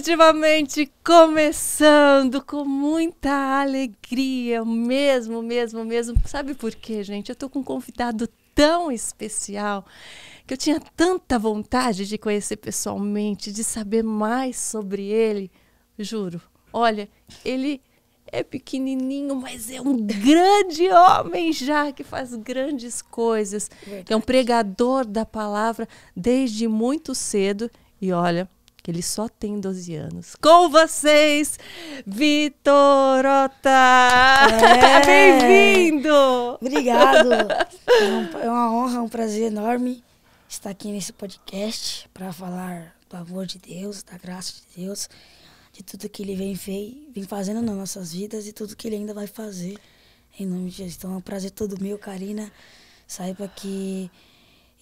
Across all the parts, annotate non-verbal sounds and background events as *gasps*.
Definitivamente começando com muita alegria, mesmo, mesmo, mesmo. Sabe por quê, gente? Eu tô com um convidado tão especial que eu tinha tanta vontade de conhecer pessoalmente, de saber mais sobre ele. Juro. Olha, ele é pequenininho, mas é um grande homem já que faz grandes coisas. Verdade. É um pregador da palavra desde muito cedo e olha, que ele só tem 12 anos. Com vocês, Vitor Ota! É. *laughs* Bem-vindo! Obrigado! *laughs* É, é uma honra, um prazer enorme estar aqui nesse podcast para falar do amor de Deus, da graça de Deus, de tudo que ele vem, vem fazendo nas nossas vidas e tudo que ele ainda vai fazer. Em nome de Jesus. Então é um prazer todo meu, Karina. Saiba que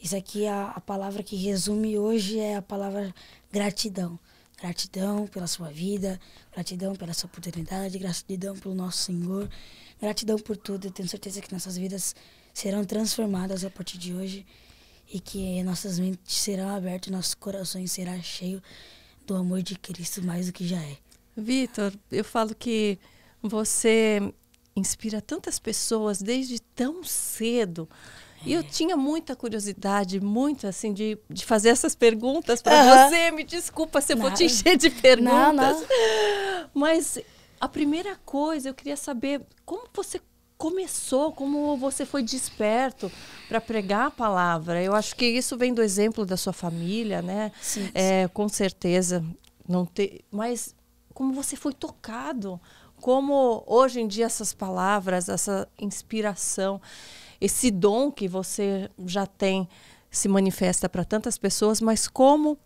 isso aqui, é a, a palavra que resume hoje é a palavra gratidão. Gratidão pela sua vida, gratidão pela sua oportunidade, gratidão pelo nosso Senhor, gratidão por tudo. Eu tenho certeza que nossas vidas serão transformadas a partir de hoje e que nossas mentes serão abertas, nossos corações serão cheios do amor de Cristo mais do que já é. Vitor, eu falo que você inspira tantas pessoas desde tão cedo. E eu tinha muita curiosidade, muito assim, de, de fazer essas perguntas para uhum. você. Me desculpa se eu vou te encher de perguntas. Não, não. Mas a primeira coisa, eu queria saber como você começou, como você foi desperto para pregar a palavra. Eu acho que isso vem do exemplo da sua família, né? Sim, é, sim. Com certeza. Não ter, mas como você foi tocado, como hoje em dia essas palavras, essa inspiração esse dom que você já tem se manifesta para tantas pessoas, mas como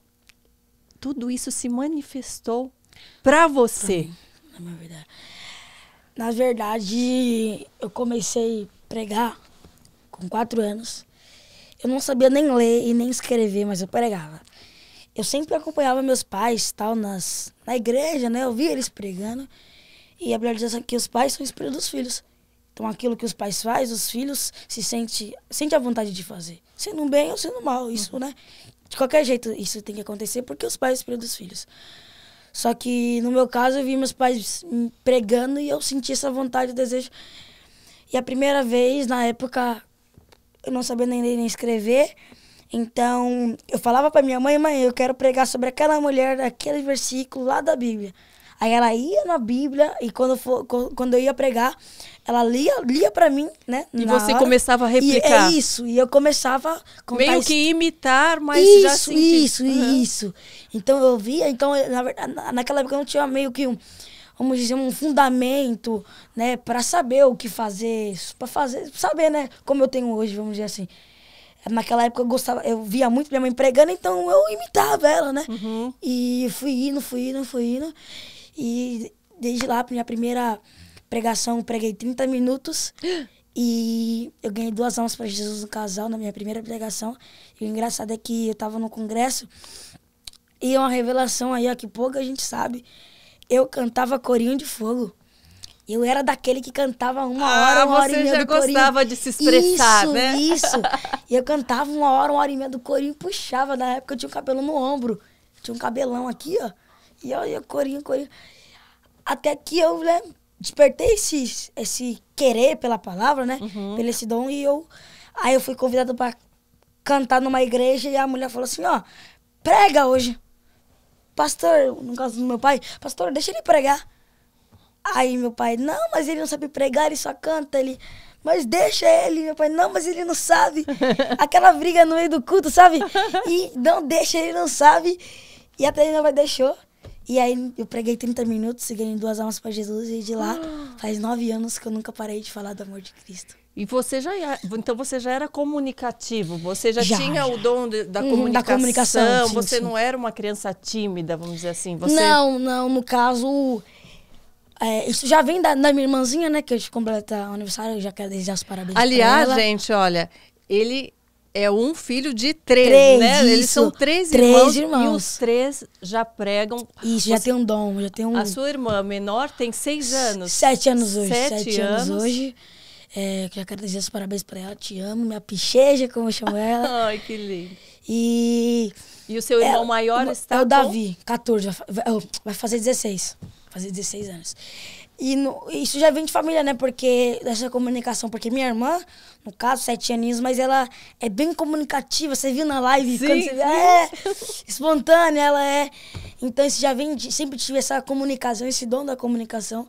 tudo isso se manifestou para você? Na verdade. Na verdade, eu comecei a pregar com quatro anos. Eu não sabia nem ler e nem escrever, mas eu pregava. Eu sempre acompanhava meus pais tal nas, na igreja, né? Eu via eles pregando. E a Bíblia diz que os pais são espelho dos filhos. Então, aquilo que os pais fazem, os filhos se sentem sente a vontade de fazer. Sendo bem ou sendo mal, isso, uhum. né? De qualquer jeito, isso tem que acontecer porque os pais esperam dos filhos. Só que, no meu caso, eu vi meus pais pregando e eu senti essa vontade, o desejo. E a primeira vez, na época, eu não sabia nem ler nem escrever. Então, eu falava para minha mãe, mãe, eu quero pregar sobre aquela mulher, aquele versículo lá da Bíblia. Aí ela ia na Bíblia e quando, for, quando eu ia pregar, ela lia, lia para mim, né? E você hora, começava a replicar. E é isso, e eu começava a Meio que imitar, mas isso, já sentir. Isso, uhum. isso. Então eu via, então na verdade, naquela época eu não tinha meio que um, vamos dizer, um fundamento, né, para saber o que fazer, para fazer, saber, né, como eu tenho hoje, vamos dizer assim. Naquela época eu gostava, eu via muito minha mãe pregando, então eu imitava ela, né? Uhum. E fui indo, fui indo, fui indo. E desde lá, minha primeira pregação, preguei 30 minutos. E eu ganhei duas almas para Jesus no casal, na minha primeira pregação. E o engraçado é que eu estava no congresso e é uma revelação aí, ó, que pouca gente sabe. Eu cantava corinho de fogo. Eu era daquele que cantava uma ah, hora, uma hora e meia do corinho. Você já gostava de se expressar, isso, né? Isso, *laughs* E eu cantava uma hora, uma hora e meia do corinho, puxava. Na época eu tinha um cabelo no ombro. Tinha um cabelão aqui, ó. E eu ia corinho, corinho. Até que eu, né, despertei esse, esse querer pela palavra, né? Uhum. Pelo esse dom. E eu. Aí eu fui convidado para cantar numa igreja e a mulher falou assim: ó, prega hoje. Pastor, no caso do meu pai, pastor, deixa ele pregar. Aí meu pai, não, mas ele não sabe pregar, ele só canta, ele. Mas deixa ele, meu pai, não, mas ele não sabe. *laughs* Aquela briga no meio do culto, sabe? E não deixa, ele não sabe. E até ele não vai deixou. E aí eu preguei 30 minutos e ganhei duas almas para Jesus e de lá *gasps* faz nove anos que eu nunca parei de falar do amor de Cristo. E você já então você já era comunicativo, você já, já tinha já. o dom de, da, comunicação, da comunicação. Sim, você sim. não era uma criança tímida, vamos dizer assim. Você... Não, não. No caso, é, isso já vem da, da, minha irmãzinha, né? Que a gente completa aniversário, eu já quero desejar os parabéns. Aliás, gente, olha, ele é um filho de três, três né? Isso. Eles são três, três irmãos, irmãos, e os três já pregam. Isso, já tem um dom, já tem um. A sua irmã menor tem seis anos. Sete anos hoje. Sete, sete anos. anos. hoje. É, eu quero dizer os parabéns pra ela. Te amo, minha picheja, como eu chamo ela. *laughs* Ai, que lindo. E. E o seu irmão é, maior está É o com- Davi, 14. Vai- oh, vai fazer 16. Vai fazer 16 anos. E no- isso já vem de família, né? Porque dessa comunicação. Porque minha irmã, no caso, 7 aninhos, mas ela é bem comunicativa. Você viu na live? Sim, quando você, sim. É, espontânea, ela é. Então isso já vem de. Sempre tive essa comunicação, esse dom da comunicação.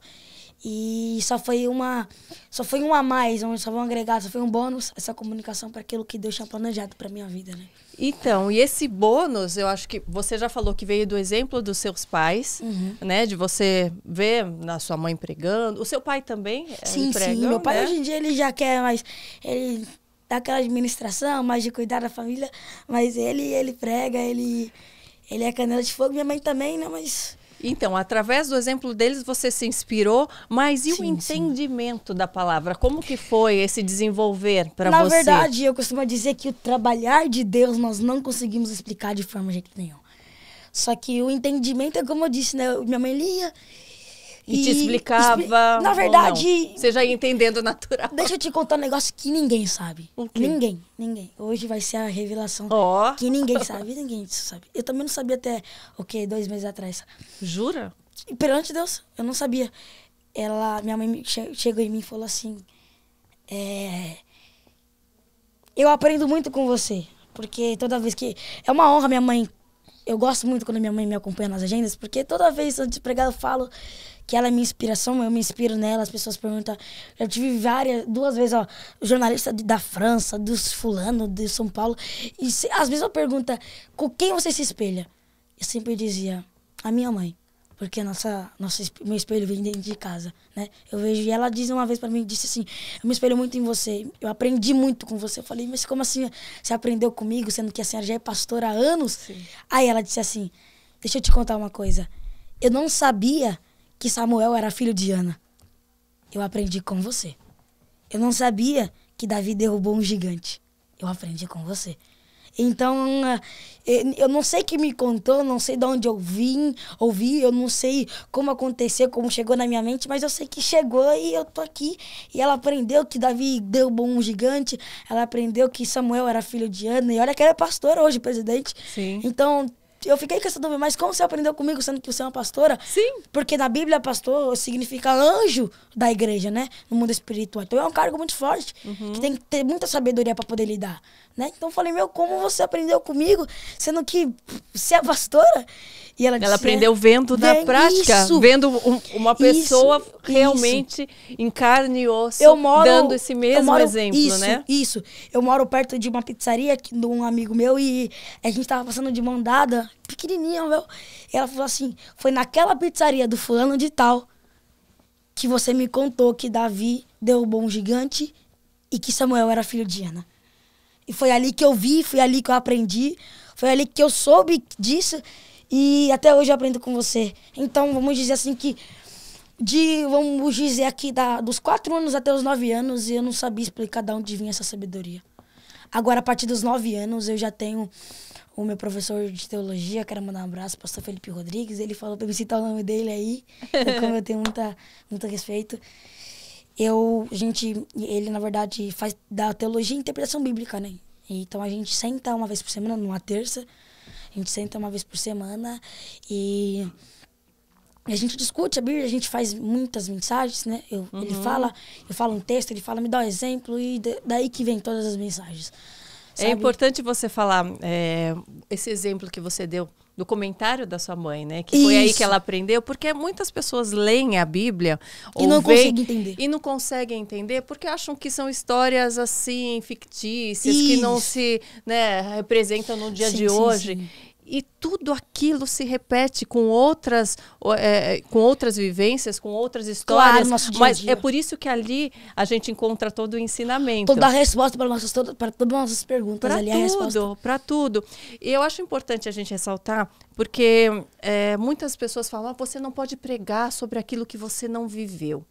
E só foi uma. Só foi um a mais, só foi um agregado, só foi um bônus essa comunicação para aquilo que Deus tinha planejado para minha vida, né? Então, e esse bônus, eu acho que você já falou que veio do exemplo dos seus pais, Uhum. né? De você ver na sua mãe pregando. O seu pai também Sim, sim. Meu pai né? hoje em dia ele já quer mais. Ele dá aquela administração, mais de cuidar da família. Mas ele, ele prega, ele, ele é canela de fogo. Minha mãe também, né? Mas. Então, através do exemplo deles, você se inspirou, mas e o Sim, sim. entendimento da palavra? Como que foi esse desenvolver para Na você? verdade, eu costumo dizer que o trabalhar de Deus nós não conseguimos explicar de forma jeito nenhum. Só que o entendimento é como eu disse, né? Minha mãe lia. E, te explicava. expli- Na verdade? Você já ia entendendo natural. deixa eu te contar um negócio que ninguém sabe. Ninguém, ninguém. Hoje vai ser a revelação Ó, que ninguém sabe, *laughs* ninguém sabe. Eu também não sabia até, o quê? Dois meses atrás. jura? E perante Deus, eu não sabia. Ela, minha mãe chegou em mim e falou assim: é, Eu aprendo muito com você. Porque toda vez que. É uma honra, minha mãe. Eu gosto muito quando minha mãe me acompanha nas agendas, porque toda vez antes de pregar eu falo que ela é minha inspiração, eu me inspiro nela, as pessoas perguntam. Eu tive várias, duas vezes, ó, jornalista da França, dos fulano, de São Paulo. E se- às vezes eu pergunto, com quem você se espelha? Eu sempre dizia, a minha mãe. Porque a nossa, nossa, meu espelho vem dentro de casa, né? Eu vejo, e ela diz uma vez pra mim, disse assim, eu me espelho muito em você, eu aprendi muito com você. Eu falei, mas como assim você aprendeu comigo, sendo que a senhora já é pastora há anos? Aí ela disse assim, deixa eu te contar uma coisa. Eu não sabia que Samuel era filho de Ana. Eu aprendi com você. Eu não sabia que Davi derrubou um gigante. Eu aprendi com você. Então, ah, eh, eu não sei quem me contou, não sei de onde eu vim, ouvi, eu não sei como aconteceu, como chegou na minha mente, mas eu sei que chegou e eu tô aqui. E ela aprendeu que Davi derrubou um gigante, ela aprendeu que Samuel era filho de Ana, e olha que ela é pastora hoje, presidente. Sim. Então, eu fiquei com essa dúvida, mas como você aprendeu comigo, sendo que você é uma pastora? Sim. Porque na Bíblia, pastor significa anjo da igreja, né? No mundo espiritual. Então é um cargo muito forte, Uhum. que tem que ter muita sabedoria para poder lidar, né? Então eu falei, meu, como você aprendeu comigo, sendo que você é pastora? E ela disse, Ela aprendeu vendo na Vem- prática, isso. vendo um- uma pessoa Isso, realmente em carne e osso, eu moro, dando esse mesmo moro- exemplo, isso, né? Isso. Eu moro perto de uma pizzaria que- de um amigo meu e a gente tava passando de mão dada, pequenininha, meu. E ela falou assim: foi naquela pizzaria do fulano de tal que você me contou que Davi derrubou um gigante e que Samuel era filho de Ana. E foi ali que eu vi, foi ali que eu aprendi, foi ali que eu soube disso e até hoje eu aprendo com você. Então vamos dizer assim que de, vamos dizer aqui, da, dos quatro anos até os nove anos, eu não sabia explicar de onde vinha essa sabedoria. Agora, a partir dos nove anos, eu já tenho o meu professor de teologia, quero mandar um abraço, pastor Felipe Rodrigues, ele falou pra me citar o nome dele aí, *laughs* como eu tenho muita, muito respeito. Eu, gente, ele na verdade faz da teologia e interpretação bíblica, né? Então a gente senta uma vez por semana, numa terça, a gente senta uma vez por semana e a gente discute a Bíblia, a gente faz muitas mensagens, né? Eu, Ele fala, eu falo um texto, ele fala, me dá um exemplo, e da- daí que vem todas as mensagens. É sabe? importante você falar é, esse exemplo que você deu do comentário da sua mãe, né? Que foi aí Isso. que ela aprendeu, porque muitas pessoas leem a Bíblia E ou não veem- conseguem entender. e não conseguem entender porque acham que são histórias assim fictícias que não Isso. se né, representam no dia Sim, de sim, hoje. sim. E tudo aquilo se repete com outras, é, com outras vivências, com outras histórias. dia a mas dia. é por isso que ali a gente encontra todo o ensinamento. Toda a resposta para nossas, toda, para todas as nossas perguntas Para ali, a resposta. tudo, para tudo. E eu acho importante a gente ressaltar, porque é, muitas pessoas falam, ah, você não pode pregar sobre aquilo que você não viveu.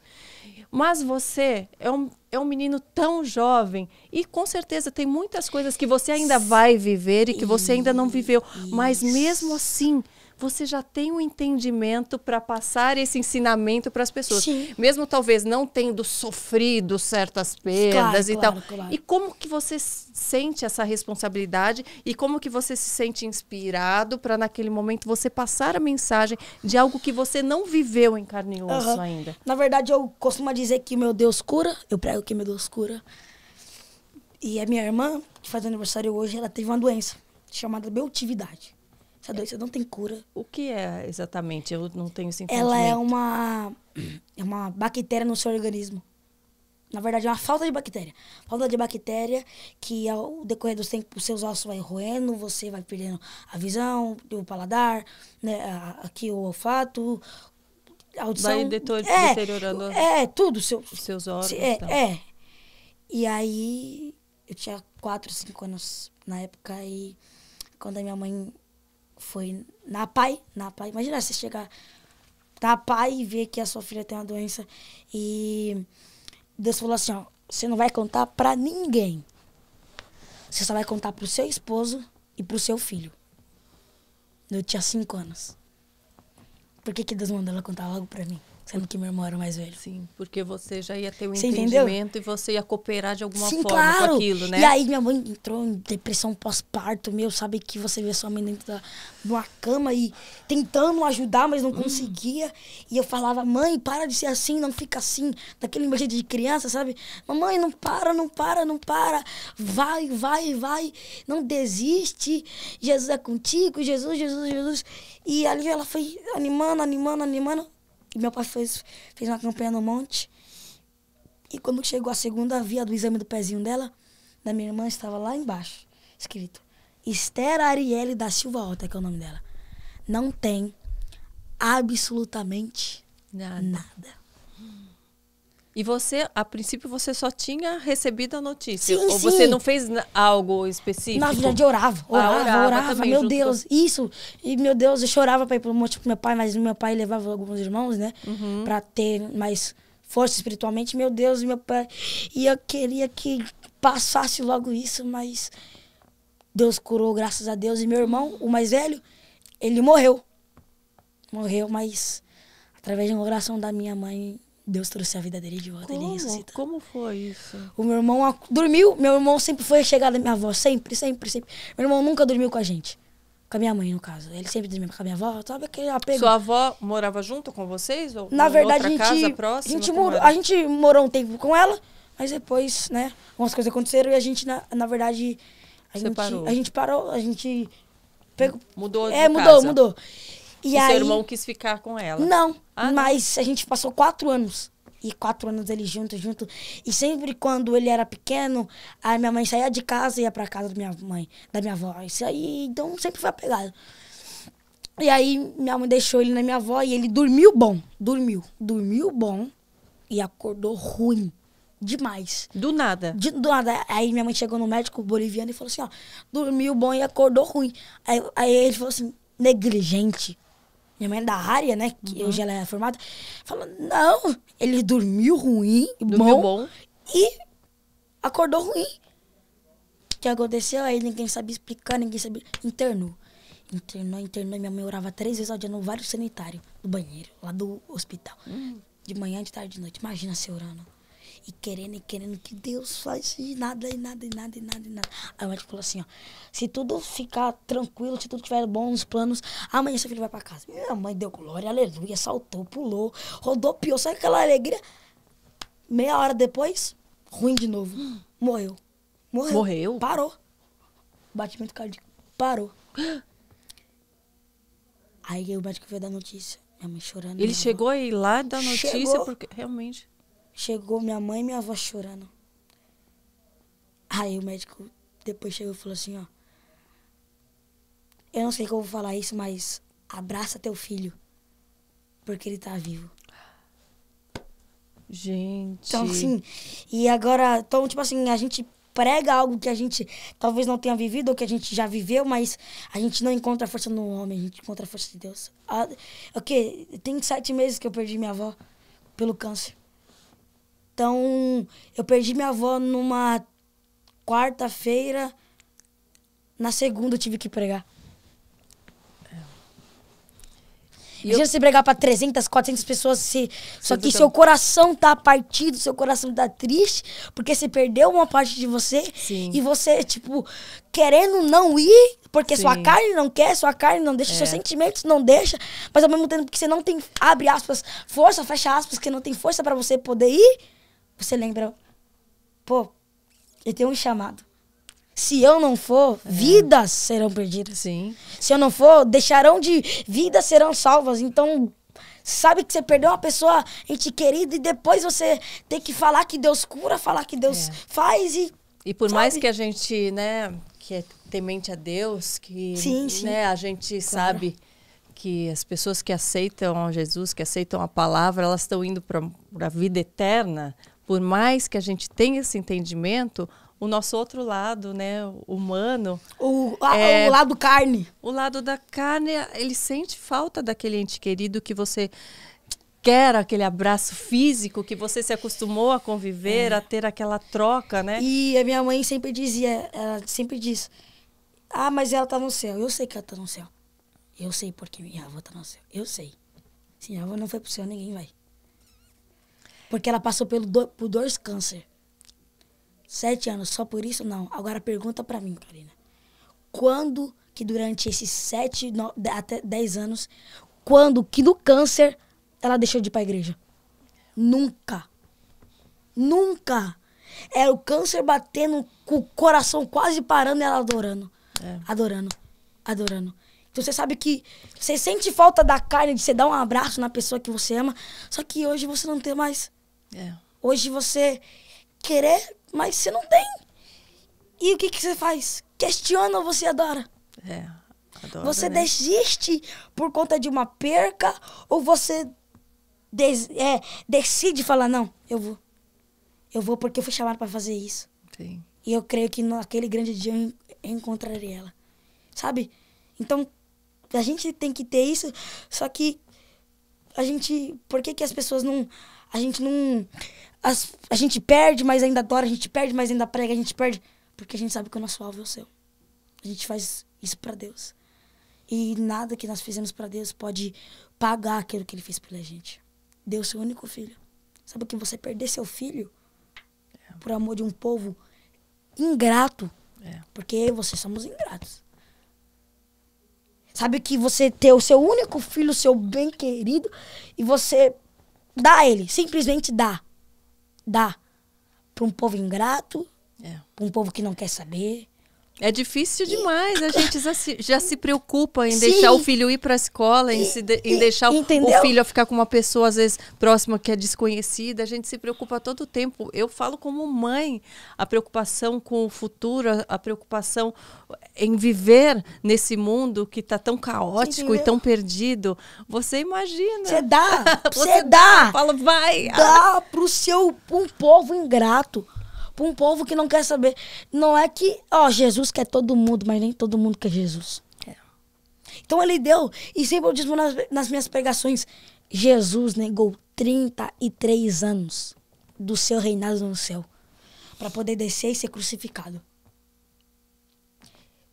Mas você é um, é um menino tão jovem e com certeza tem muitas coisas que você ainda vai viver e que você ainda não viveu. Mas Isso. mesmo assim, você já tem um entendimento para passar esse ensinamento para as pessoas. Sim. Mesmo talvez não tendo sofrido certas perdas Claro, e claro, tal. claro. E como que você sente essa responsabilidade e como que você se sente inspirado para naquele momento você passar a mensagem de algo que você não viveu em carne e osso Aham. ainda? Na verdade, eu costumo dizer que meu Deus cura. Eu prego que meu Deus cura. E a minha irmã, que faz aniversário hoje, ela teve uma doença chamada beotividade. Essa doença não tem cura. O que é exatamente? Eu não tenho esse. Ela é uma, é uma bactéria no seu organismo. Na verdade, é uma falta de bactéria. Falta de bactéria que ao decorrer dos tempos, os seus ossos vai roendo, você vai perdendo a visão, o paladar, né, aqui o olfato, a audição. Vai detor- é, deteriorando É, tudo. Seu, os seus órgãos. é, e tal. é. E aí, eu tinha 4, 5 anos na época e quando a minha mãe foi na PAI, na PAI, imagina você chegar na PAI e ver que a sua filha tem uma doença e Deus falou assim, ó, você não vai contar pra ninguém. Você só vai contar pro seu esposo e pro seu filho. Eu tinha 5 anos. Por que, que Deus mandou ela contar logo pra mim? Sendo que meu irmão era mais velho. Sim, porque você já ia ter um Você entendeu? entendimento e você ia cooperar de alguma Sim, forma claro. com aquilo, né? E aí minha mãe entrou em depressão pós-parto, meu, sabe que você vê sua mãe dentro da, de uma cama e tentando ajudar, mas não Hum. conseguia. E eu falava, mãe, para de ser assim, não fica assim, daquele meu jeito de criança, sabe? Mamãe, não para, não para, não para. Vai, vai, vai. Não desiste. Jesus é contigo, Jesus, Jesus, Jesus. E ali ela foi animando, animando, animando. E meu pai fez, fez uma campanha no monte. E quando chegou a segunda via do exame do pezinho dela, da minha irmã, estava lá embaixo, escrito: Esther Arielle da Silva Alta, que é o nome dela. Não tem absolutamente Nada. nada. E você, a princípio, você só tinha recebido a notícia? Sim, Ou sim. você não fez algo específico? Na verdade, eu orava, Ah, orava, orava orava, também, meu Deus, isso. E, meu Deus, eu chorava pra ir pro monte com meu pai, mas meu pai levava alguns irmãos, né? Uhum. Pra ter mais força espiritualmente. Meu Deus, meu pai. E eu queria que passasse logo isso, mas Deus curou, graças a Deus. E meu irmão, o mais velho, ele morreu. Morreu, mas através de uma oração da minha mãe, Deus trouxe a vida dele de volta. Ele Como? ressuscitou. Como foi isso? O meu irmão dormiu, meu irmão sempre foi chegado da minha avó, sempre, sempre, sempre. Meu irmão nunca dormiu com a gente. Com a minha mãe, no caso. Ele sempre dormia com a minha avó, sabe aquele apego. Sua avó morava junto com vocês? Ou Na verdade, a gente, casa próxima? a, gente morou, a gente morou um tempo com ela, mas depois, né, algumas coisas aconteceram e a gente, na, na verdade, a gente, a gente parou, a gente pegou. Mudou É, mudou, casa. mudou. E, E aí, seu irmão quis ficar com ela? Não, Ah, não? mas a gente passou quatro anos. E quatro anos ele junto, junto. E sempre quando ele era pequeno, a minha mãe saía de casa e ia pra casa da minha mãe, da minha avó. Isso aí, então sempre foi apegado. E aí minha mãe deixou ele na minha avó e ele dormiu bom. Dormiu. Dormiu bom e acordou ruim. Demais. Do nada. De, do nada. Aí minha mãe chegou no médico boliviano e falou assim, ó, dormiu bom e acordou ruim. Aí, aí ele falou assim, negligente. Minha mãe é da área, né? Que hoje ela é formada. Falou, não, ele dormiu ruim, Dormiu bom, bom. e acordou ruim. O que aconteceu? Aí ninguém sabia explicar, ninguém sabia. Internou. Internou, internou. Minha mãe orava três vezes ao dia no vário sanitário, do banheiro, lá do hospital. De manhã, de tarde, de noite. Imagina você orando. E querendo, e querendo que Deus faz e nada, e nada, e nada, e nada, e nada. Aí o médico falou assim, ó. Se tudo ficar tranquilo, se tudo estiver bom nos planos, amanhã seu filho vai pra casa. Minha mãe deu glória, aleluia, saltou, pulou, rodopiou. Sabe aquela alegria? Meia hora depois, ruim de novo. Morreu. Morreu. Morreu? Parou. Batimento cardíaco. Parou. Aí o médico veio dar notícia. Minha mãe chorando. Ele chegou aí lá da notícia Chegou. porque realmente. Chegou minha mãe e minha avó chorando. Aí o médico depois chegou e falou assim, ó. Eu não sei como falar isso, mas abraça teu filho. Porque ele tá vivo. Gente. Então, assim, e agora, então, tipo assim, a gente prega algo que a gente talvez não tenha vivido ou que a gente já viveu, mas a gente não encontra força no homem, a gente encontra a força de Deus. Ah, o quê? Tem sete meses que eu perdi minha avó pelo câncer. Então, eu perdi minha avó numa quarta-feira. Na segunda eu tive que pregar. Imagina você pregar pra 300, 400 pessoas, se, só que tá- seu coração tá partido, seu coração tá triste, porque você perdeu uma parte de você. Sim. E você, tipo, querendo não ir, porque sua Sim. carne não quer, sua carne não deixa, É. seus sentimentos não deixa, mas ao mesmo tempo que você não tem, abre aspas, força, fecha aspas, que não tem força pra você poder ir, você lembra, pô, eu tenho um chamado. Se eu não for, vidas serão perdidas. Sim. Se eu não for, deixarão de vidas serão salvas. Então, sabe que você perdeu uma pessoa ente querida e depois você tem que falar que Deus cura, falar que Deus É. faz e E por mais Sabe? que a gente, né, que é temente a Deus, que Sim, sim. né, a gente sabe que as pessoas que aceitam Jesus, que aceitam a palavra, elas estão indo para a vida eterna. Por mais que a gente tenha esse entendimento, o nosso outro lado, né, humano, o, a- É. o lado carne. o lado da carne, ele sente falta daquele ente querido que você quer aquele abraço físico que você se acostumou a conviver, a ter aquela troca, né? E a minha mãe sempre dizia, ela sempre diz: "Ah, mas ela tá no céu. Eu sei que ela tá no céu. Eu sei porque minha avó tá no céu. Eu sei. Se minha avó não foi pro céu, ninguém vai. Porque ela passou pelo do, por dois câncer. Sete anos, só por isso não. Agora pergunta pra mim, Karina. Quando que durante esses sete, no- até dez anos, quando que do câncer ela deixou de ir pra igreja? Nunca. Nunca. É o câncer batendo com o coração quase parando e ela adorando. É. Adorando. Adorando. Então você sabe que você sente falta da carne, de você dar um abraço na pessoa que você ama. Só que hoje você não tem mais. É. Hoje você querer, mas você não tem. E o que, que você faz? Questiona ou você adora? É. Adoro, Você né? desiste por conta de uma perca ou você des- é, decide falar, não, eu vou. Eu vou porque eu fui chamado para fazer isso. Sim. E eu creio que naquele grande dia eu en- encontrarei ela. Sabe? Então, a gente tem que ter isso, só que a gente. Por que, que as pessoas não. A gente não. as- a gente perde, mas ainda adora, a gente perde, mas ainda prega, a gente perde. Porque a gente sabe que o nosso alvo é o céu. A gente faz isso pra Deus. E nada que nós fizemos pra Deus pode pagar aquilo que ele fez pela gente. Deu seu único filho. Sabe que você perder seu filho por amor de um povo ingrato, É. porque eu e você somos ingratos. Sabe que você ter o seu único filho, seu bem querido, e você dá ele, simplesmente dá. Dá. Para um povo ingrato, É. para um povo que não quer saber. É difícil demais. A gente já se, já se preocupa em Sim. deixar o filho ir para a escola, em, de- em deixar o, entendeu? o filho ficar com uma pessoa, às vezes, próxima que é desconhecida. A gente se preocupa todo o tempo. Eu falo como mãe, a preocupação com o futuro, a, preocupação em viver nesse mundo que está tão caótico e tão perdido. Você imagina. *laughs* Você dá, Você dá. Fala, vai. dá pro seu pra um povo ingrato, pra um povo que não quer saber. Não é que, ó, Jesus quer todo mundo, mas nem todo mundo quer Jesus. É. Então ele deu, e sempre eu digo nas, nas minhas pregações, Jesus negou 33 anos do seu reinado no céu para poder descer e ser crucificado.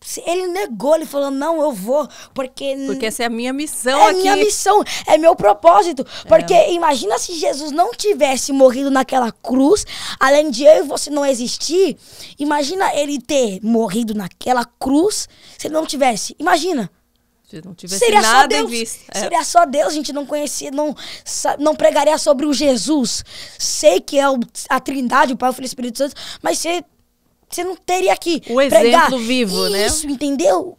Se Ele negou, ele falou: "Não, eu vou, porque Porque essa é a minha missão é aqui. minha missão, é meu propósito. Porque imagina se Jesus não tivesse morrido naquela cruz, além de eu e você não existir, imagina ele ter morrido naquela cruz se ele não tivesse. Imagina. Se não tivesse Seria só nada em Deus. vista. É. Seria só Deus, a gente não conhecia, não, não pregaria sobre o Jesus. Sei que é a Trindade, o Pai, o Filho e o Espírito Santo, mas você, você não teria que O exemplo pregar. vivo, né? Isso, entendeu?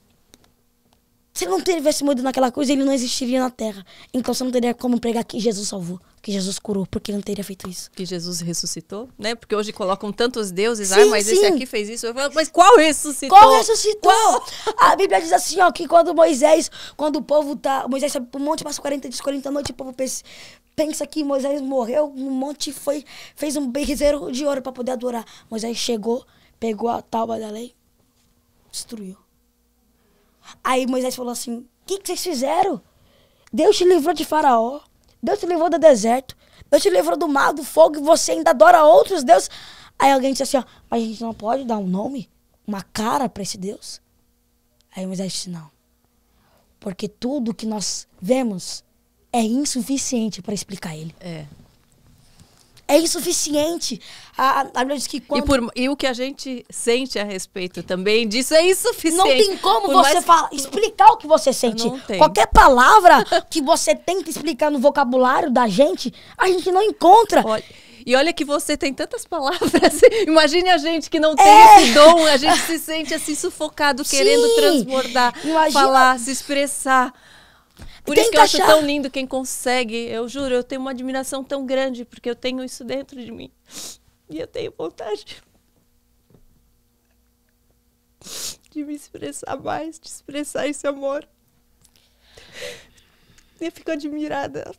Se ele não tivesse morrido naquela coisa, ele não existiria na Terra. Então você não teria como pregar que Jesus salvou, que Jesus curou, porque ele não teria feito isso. que Jesus ressuscitou, né? Porque hoje colocam tantos deuses, Sim, ah, mas esse sim. aqui fez isso. Eu falo, mas qual ressuscitou? Qual ressuscitou? Qual? A Bíblia diz assim, ó, que quando Moisés, quando o povo tá, Moisés sobe pro monte, passa 40 dias, 40 noites, o povo pensa, pensa que Moisés morreu no monte e foi, fez um bezerro de ouro para poder adorar. Moisés chegou, pegou a tábua da lei, destruiu. Aí Moisés falou assim, o que, que vocês fizeram? Deus te livrou de faraó, Deus te livrou do deserto, Deus te livrou do mar, do fogo, e você ainda adora outros deuses. Aí alguém disse assim, ó, mas a gente não pode dar um nome, uma cara para esse Deus? Aí Moisés disse, não. Porque tudo que nós vemos é insuficiente para explicar ele. É. É insuficiente. A, a Bíblia diz que E, quando. por- e o que a gente sente a respeito também disso é insuficiente. Não tem como Por você mais- falar, explicar o que você sente. Qualquer palavra *laughs* que você tenta explicar no vocabulário da gente, a gente não encontra. Olha, e olha que você tem tantas palavras. *laughs* Imagine a gente que não tem É. esse dom, a gente se sente assim sufocado, querendo Sim. transbordar, Imagina- falar, se expressar. Por isso que eu acho achar- tão lindo quem consegue. Eu juro, eu tenho uma admiração tão grande, porque eu tenho isso dentro de mim. E eu tenho vontade de me expressar mais, de expressar esse amor. Eu fico admirada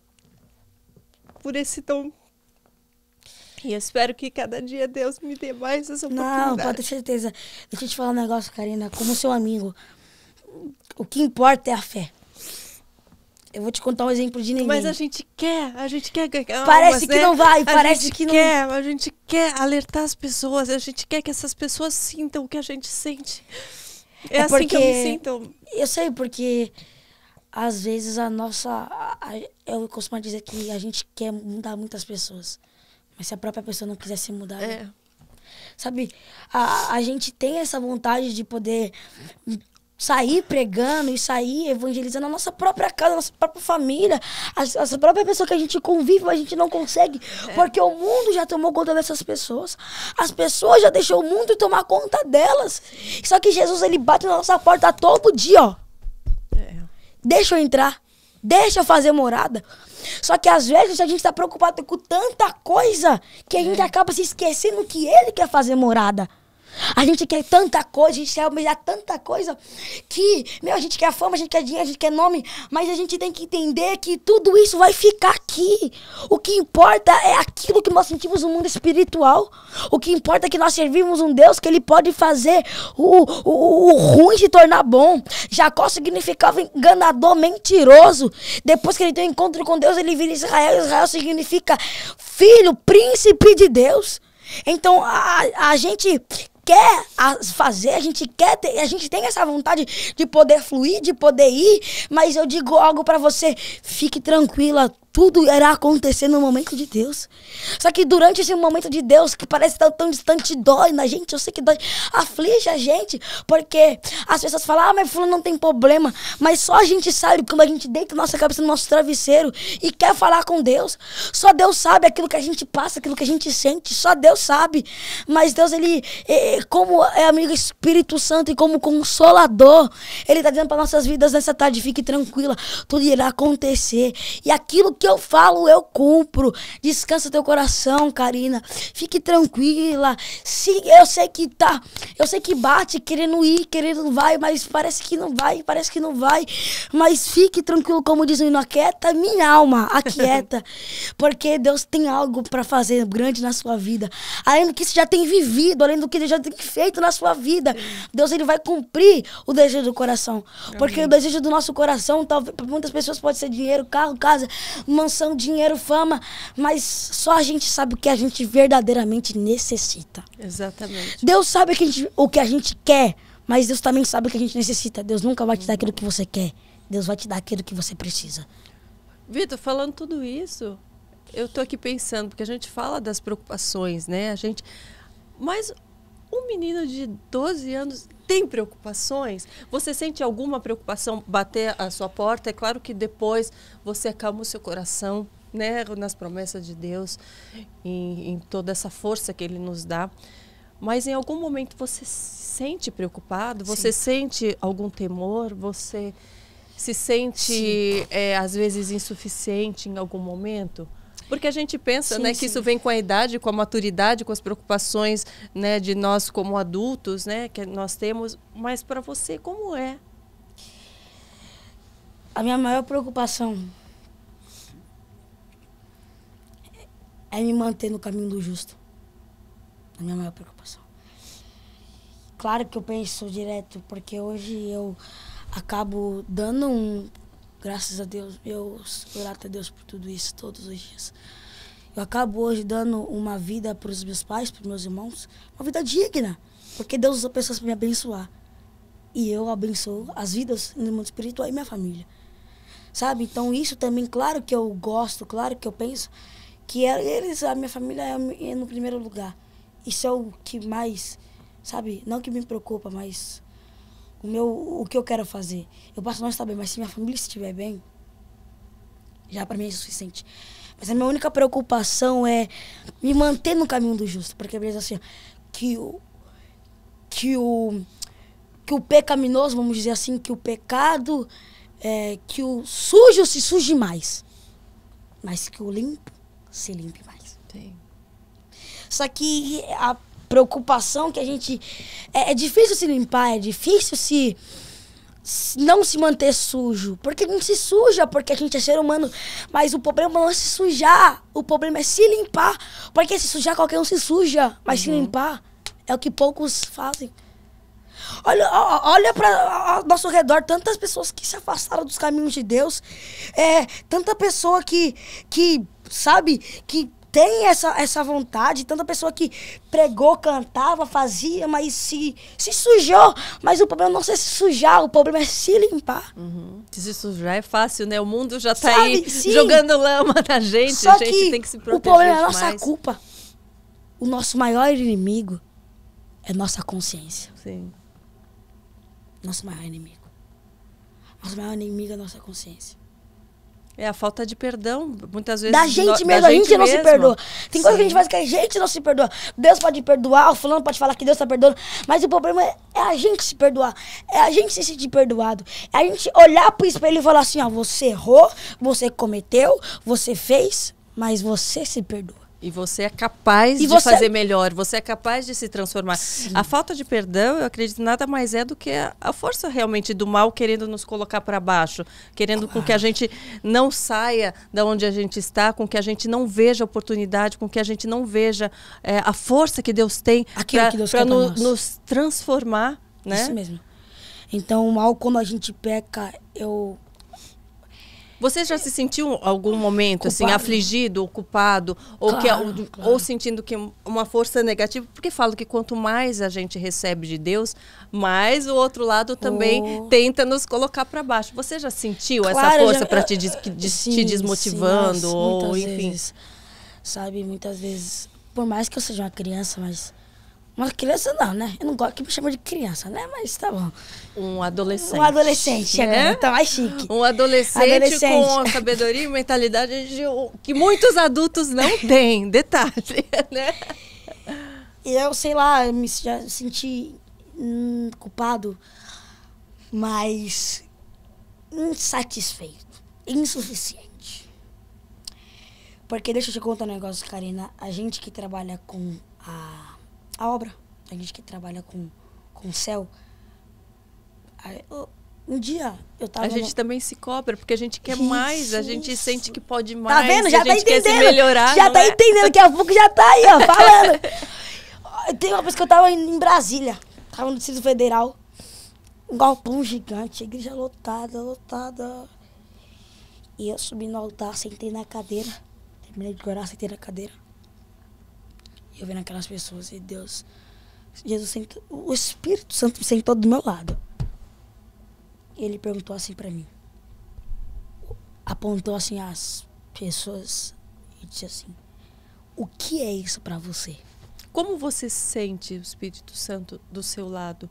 por esse dom. E eu espero que cada dia Deus me dê mais essa Não, oportunidade. pode ter certeza. Deixa eu te falar um negócio, Karina. Como seu amigo, o que importa é a fé. Eu vou te contar um exemplo de ninguém. Mas a gente quer, a gente quer ganhar. Parece que né? não vai, a parece que não- quer, A gente quer alertar as pessoas, a gente quer que essas pessoas sintam o que a gente sente. É, É assim que eu me sinto. Eu sei, porque às vezes a nossa. a- a- eu costumo dizer que a gente quer mudar muitas pessoas. Mas se a própria pessoa não quiser ser mudada. É. Sabe? A, a gente tem essa vontade de poder sair pregando e sair evangelizando a nossa própria casa, a nossa própria família, as- essa própria pessoa que a gente convive, mas a gente não consegue, porque o mundo já tomou conta dessas pessoas. As pessoas já deixou o mundo tomar conta delas. Só que Jesus ele bate na nossa porta todo dia, ó. é. Deixa eu entrar. Deixa eu fazer morada. Só que às vezes a gente tá preocupado com tanta coisa que a gente acaba se esquecendo que ele quer fazer morada. A gente quer tanta coisa, a gente quer almejar tanta coisa que, meu, a gente quer fama, a gente quer dinheiro, a gente quer nome, mas a gente tem que entender que tudo isso vai ficar aqui. O que importa é aquilo que nós sentimos no mundo espiritual. O que importa é que nós servimos um Deus que ele pode fazer o, o, o ruim se tornar bom. Jacó significava enganador, mentiroso. Depois que ele tem um encontro com Deus, ele vira Israel. Israel significa filho, príncipe de Deus. Então a, a gente quer fazer, a gente quer ter, a gente tem essa vontade de poder fluir, de poder ir, mas eu digo algo pra você, fique tranquila, tudo irá acontecer no momento de Deus. Só que durante esse momento de Deus, que parece tão, tão distante, dói na gente, eu sei que dói, aflige a gente, porque as pessoas falam, ah, mas fulano não tem problema, mas só a gente sabe quando a gente deita nossa cabeça no nosso travesseiro e quer falar com Deus. Só Deus sabe aquilo que a gente passa, aquilo que a gente sente, só Deus sabe. Mas Deus, ele, como é amigo Espírito Santo e como consolador, ele tá dizendo para nossas vidas nessa tarde, fique tranquila, tudo irá acontecer. E aquilo que eu falo, eu cumpro. Descansa teu coração, Karina. Fique tranquila. Se, eu sei que tá, eu sei que bate querendo ir, querendo vai, mas parece que não vai, parece que não vai. Mas fique tranquilo, como diz o hino, aquieta minha alma, aquieta. *laughs* porque Deus tem algo para fazer grande na sua vida. Além do que você já tem vivido, além do que Deus já tem feito na sua vida. Deus ele vai cumprir o desejo do coração. Porque o desejo do nosso coração, talvez para muitas pessoas pode ser dinheiro, carro, casa, mansão, dinheiro, fama, mas só a gente sabe o que a gente verdadeiramente necessita. Exatamente. Deus sabe o que a gente, o que a gente quer, mas Deus também sabe o que a gente necessita. Deus nunca vai te dar aquilo que você quer. Deus vai te dar aquilo que você precisa. Vitor, falando tudo isso, eu tô aqui pensando, porque a gente fala das preocupações, né? A gente. Mas um menino de 12 anos tem preocupações? Você sente alguma preocupação bater a sua porta? É claro que depois você acalma o seu coração, né? Nas promessas de Deus, em, em toda essa força que Ele nos dá. Mas em algum momento você se sente preocupado? Você sente algum temor? Você se sente, é, às vezes, insuficiente em algum momento? Porque a gente pensa Sim, né, que sim. isso vem com a idade, com a maturidade, com as preocupações né, de nós como adultos, né, que nós temos. Mas para você, como é? A minha maior preocupação é me manter no caminho do justo. A minha maior preocupação. Claro que eu penso direto, porque hoje eu acabo dando um. Graças a Deus, eu sou grato a Deus por tudo isso, todos os dias. Eu acabo hoje dando uma vida para os meus pais, para os meus irmãos, uma vida digna, porque Deus usa pessoas para me abençoar. E eu abençoo as vidas no mundo espiritual e minha família. Sabe? Então isso também, claro que eu gosto, claro que eu penso que é- eles, a minha família é, é no primeiro lugar. Isso é o que mais, sabe? Não que me preocupa, mas o meu, o que eu quero fazer. Eu posso não estar bem, mas se minha família estiver bem, já para mim é suficiente. Mas a minha única preocupação é me manter no caminho do justo, porque beleza assim, que o que o que o pecaminoso, vamos dizer assim, que o pecado, é, que o sujo se suje mais, mas que o limpo se limpe mais. Sim. Só que a preocupação que a gente. É, é difícil se limpar, é difícil se, não se manter sujo. Porque a gente se suja, porque a gente é ser humano. Mas o problema não é se sujar. O problema é se limpar. Porque se sujar, qualquer um se suja. Mas se limpar é o que poucos fazem. Olha, olha para ao nosso redor, tantas pessoas que se afastaram dos caminhos de Deus. É, tanta pessoa que, que sabe, que tem essa, essa vontade, tanta pessoa que pregou, cantava, fazia, mas se, se sujou. Mas o problema não é se sujar, o problema é se limpar. Uhum. Se sujar é fácil, né? O mundo já tá Sabe? aí Sim. jogando lama na gente. Só a gente que tem que se o proteger problema é a nossa demais. culpa. O nosso maior inimigo é nossa consciência. Sim. Nosso maior inimigo. Nosso maior inimigo é nossa consciência. É a falta de perdão, muitas vezes. Da no- gente mesmo, a gente não se mesmo. perdoa. Tem coisa que a gente Sim. faz que a gente não se perdoa. Deus pode perdoar, o fulano pode falar que Deus tá perdoando, mas o problema é, é a gente se perdoar. É a gente se sentir perdoado. É a gente olhar pro espelho e falar assim, ó, você errou, você cometeu, você fez, mas você se perdoa. E você é capaz E de você- fazer melhor, você é capaz de se transformar. A falta de perdão, eu acredito, nada mais é do que a, a força realmente do mal querendo nos colocar para baixo, querendo com que a gente não saia da onde a gente está, com que a gente não veja a oportunidade, com que a gente não veja é, a força que Deus tem para nós. nos transformar, né? Isso mesmo. Então, o mal, quando a gente peca, eu Você já se sentiu algum momento assim Culpado. afligido, ou culpado, ou que Claro, ou, claro. ou sentindo que uma força negativa? Porque falo que quanto mais a gente recebe de Deus, mais o outro lado também Oh. tenta nos colocar para baixo. Você já sentiu essa Claro, eu força para te, des- que des- sim, te desmotivando sim, nossa, ou enfim? vezes, sabe, muitas vezes, por mais que eu seja uma criança, mas uma criança não, né? Eu não gosto que me chama de criança, né? Mas tá bom. Um adolescente. Um adolescente, né? agora, tá mais chique. Um adolescente, Adolescente. com a sabedoria e mentalidade de- que muitos adultos não *laughs* têm. Detalhe, né? E eu, sei lá, eu me já senti hum, culpado, mas insatisfeito, insuficiente. Porque deixa eu te contar um negócio, Karina. A gente que trabalha com a, a obra, a gente que trabalha com, com o céu. a- eu- um dia eu tava. A no- gente também se cobra, porque a gente quer Isso, mais, a gente isso. sente que pode mais. Tá vendo? Já a tá entendendo. melhorar. já tá é? entendendo. Daqui a pouco já tá aí, ó, *laughs* falando. Tem uma vez que eu tava em Brasília. Tava no Distrito Federal. Um galpão gigante, igreja lotada, lotada. E eu subi no altar, sentei na cadeira. Terminei de orar, sentei na cadeira. E eu vendo aquelas pessoas e Deus. Jesus sentou. O Espírito Santo sentou do meu lado. E ele perguntou assim pra mim apontou assim as pessoas e disse assim: O que é isso pra você? Como você sente o Espírito Santo do seu lado?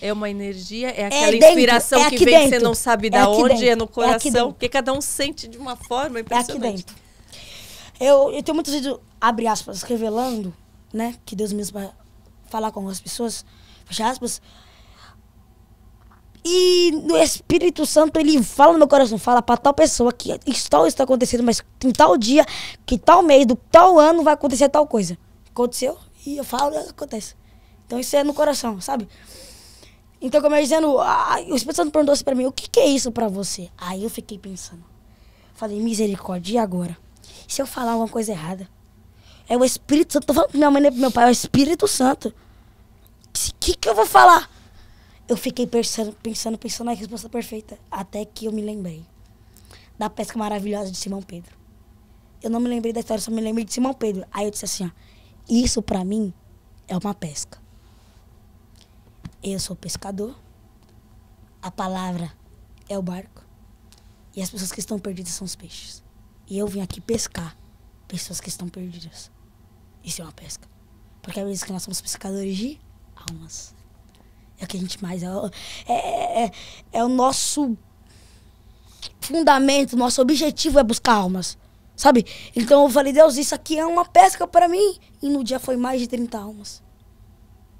É uma energia? É aquela dentro, inspiração é que vem que você dentro. não sabe É da aqui onde? dentro, É no é aqui coração? dentro. porque cada um sente de uma forma É aqui impressionante. dentro. Eu, eu tenho muitos vídeos, abre aspas, revelando, né? Que Deus mesmo vai falar com as pessoas, fecha aspas. E no Espírito Santo, ele fala no meu coração, fala pra tal pessoa que isso tal está acontecendo, mas em tal dia, que tal mês, do tal ano vai acontecer tal coisa. Aconteceu e eu falo acontece. Então isso é no coração, sabe? Então, como eu ia dizendo, ah, o Espírito Santo perguntou assim pra mim, o que, que é isso pra você? Aí eu fiquei pensando. Falei, misericórdia, e agora? Se eu falar alguma coisa errada? É o Espírito Santo, tô falando pra minha mãe nem pro meu pai, é o Espírito Santo. O que, que eu vou falar? Eu fiquei pensando, pensando, pensando na resposta perfeita. Até que eu me lembrei da pesca maravilhosa de Simão Pedro. Eu não me lembrei da história, só me lembrei de Simão Pedro. Aí eu disse assim, ó, isso pra mim é uma pesca. Eu sou pescador. A palavra é o barco. E as pessoas que estão perdidas são os peixes. E eu vim aqui pescar pessoas que estão perdidas. Isso é uma pesca. Porque às vezes que nós somos pescadores de almas. É o que a gente mais. É, é, é, é o nosso fundamento, nosso objetivo é buscar almas. Sabe? Então eu falei, Deus, isso aqui é uma pesca para mim. E no dia foi mais de 30 almas.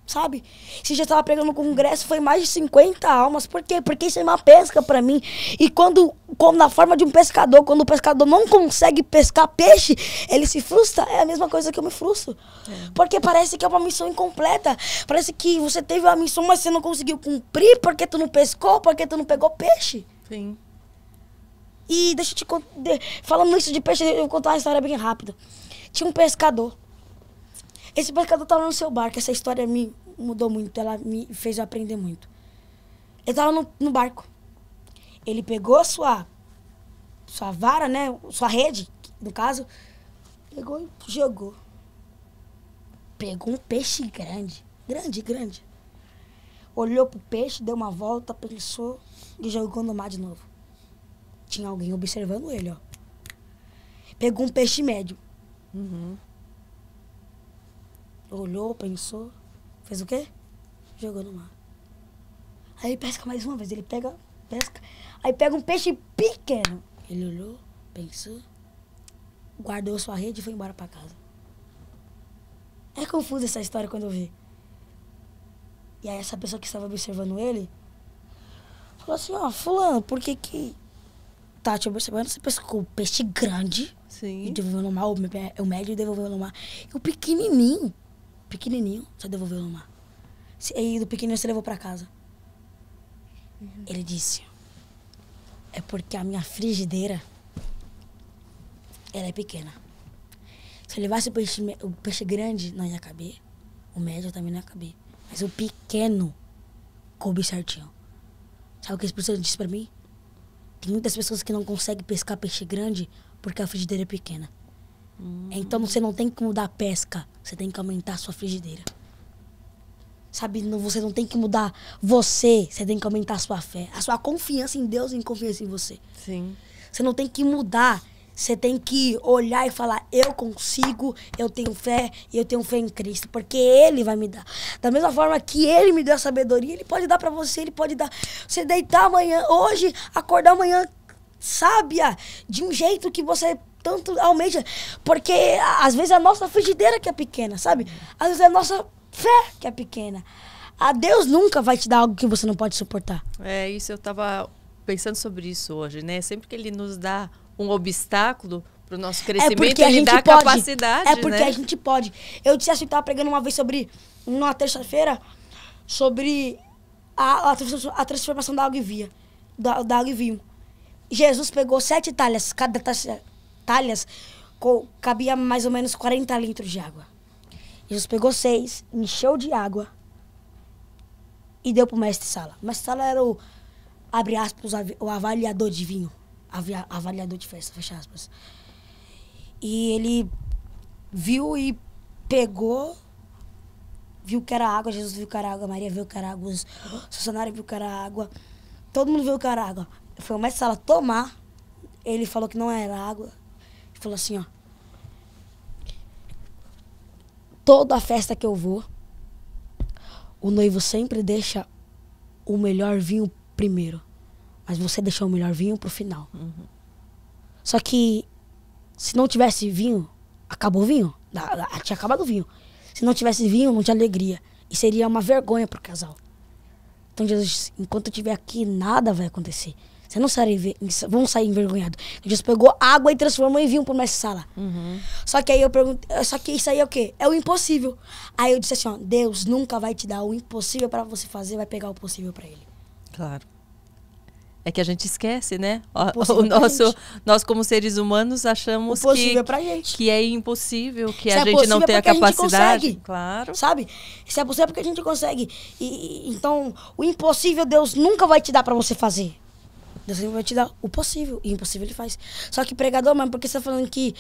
Sabe? Se já estava pregando no congresso, foi mais de 50 almas. Por quê? Porque isso é uma pesca para mim. E quando, quando, na forma de um pescador, quando o pescador não consegue pescar peixe, ele se frustra. É a mesma coisa que eu me frustro. É. Porque parece que é uma missão incompleta. Parece que você teve uma missão, mas você não conseguiu cumprir porque tu não pescou, porque tu não pegou peixe. Sim. E deixa eu te contar. Falando isso de peixe, eu vou contar uma história bem rápida. Tinha um pescador. Esse pescador estava no seu barco. Essa história me mudou muito. Ela me fez aprender muito. Ele estava no, no barco. Ele pegou sua, sua vara, né? Sua rede, no caso. Pegou e jogou. Pegou um peixe grande. Grande, grande. Olhou pro peixe, deu uma volta, pensou e jogou no mar de novo tinha alguém observando ele, ó. Pegou um peixe médio. Uhum. Olhou, pensou, fez o quê? Jogou no mar. Aí pesca mais uma vez, ele pega, pesca. Aí pega um peixe pequeno. Ele olhou, pensou, guardou sua rede e foi embora para casa. É confusa essa história quando eu vi. E aí essa pessoa que estava observando ele falou assim, ó, fulano, por que que tá te observando, você pescou o peixe grande Sim. e devolveu no mar, o médio devolveu no mar. E o pequenininho, pequenininho, você devolveu no mar. E do pequenininho você levou para casa. Uhum. Ele disse, é porque a minha frigideira, ela é pequena. Se eu levasse o peixe, o peixe grande, não ia caber. O médio também não ia caber. Mas o pequeno coube certinho. Sabe o que esse professor disse pra mim? Tem muitas pessoas que não conseguem pescar peixe grande porque a frigideira é pequena. Hum. Então você não tem que mudar a pesca, você tem que aumentar a sua frigideira. Sabe, não, você não tem que mudar você, você tem que aumentar a sua fé, a sua confiança em Deus e confiança em você. Sim. Você não tem que mudar você tem que olhar e falar: eu consigo, eu tenho fé e eu tenho fé em Cristo, porque Ele vai me dar. Da mesma forma que Ele me deu a sabedoria, Ele pode dar para você, Ele pode dar. Você deitar amanhã, hoje, acordar amanhã sábia, de um jeito que você tanto almeja. Porque às vezes é a nossa frigideira que é pequena, sabe? Às vezes é a nossa fé que é pequena. A Deus nunca vai te dar algo que você não pode suportar. É, isso eu tava pensando sobre isso hoje, né? Sempre que ele nos dá um obstáculo para o nosso é crescimento, é ele dá pode. capacidade. É porque né? a gente pode. Eu disse assim, estava pregando uma vez sobre, numa terça-feira, sobre a, a, a, transformação da água e via, da, da água e vinho. Jesus pegou sete talhas, cada talhas co, cabia mais ou menos 40 litros de água. Jesus pegou seis, encheu de água e deu para o mestre Sala. O mestre Sala era o, abre aspas, o avaliador de vinho avaliador de festa, fecha aspas. E ele viu e pegou, viu que era água, Jesus viu que era água, Maria viu que era água, os funcionários viu que era água, todo mundo viu que era água. Foi o mestre sala tomar, ele falou que não era água, falou assim, ó. Toda a festa que eu vou, o noivo sempre deixa o melhor vinho primeiro. Mas você deixou o melhor vinho pro final. Uhum. Só que se não tivesse vinho, acabou o vinho. Tinha acabado o vinho. Se não tivesse vinho, não tinha alegria. E seria uma vergonha pro casal. Então Jesus disse, enquanto eu estiver aqui, nada vai acontecer. Você não sair, vão sair envergonhados. Jesus pegou água e transformou em vinho por mais sala. Uhum. Só que aí eu perguntei, só que isso aí é o quê? É o impossível. Aí eu disse assim, ó, Deus nunca vai te dar o impossível para você fazer, vai pegar o possível para ele. Claro. É que a gente esquece, né? O, o nosso, nós como seres humanos achamos que, é que é impossível, que Se a é gente não tem a capacidade. A claro. Sabe? Se é possível porque a gente consegue. E, então, o impossível Deus nunca vai te dar para você fazer. Deus vai te dar o possível. E o impossível ele faz. Só que pregador, mano, porque você tá falando que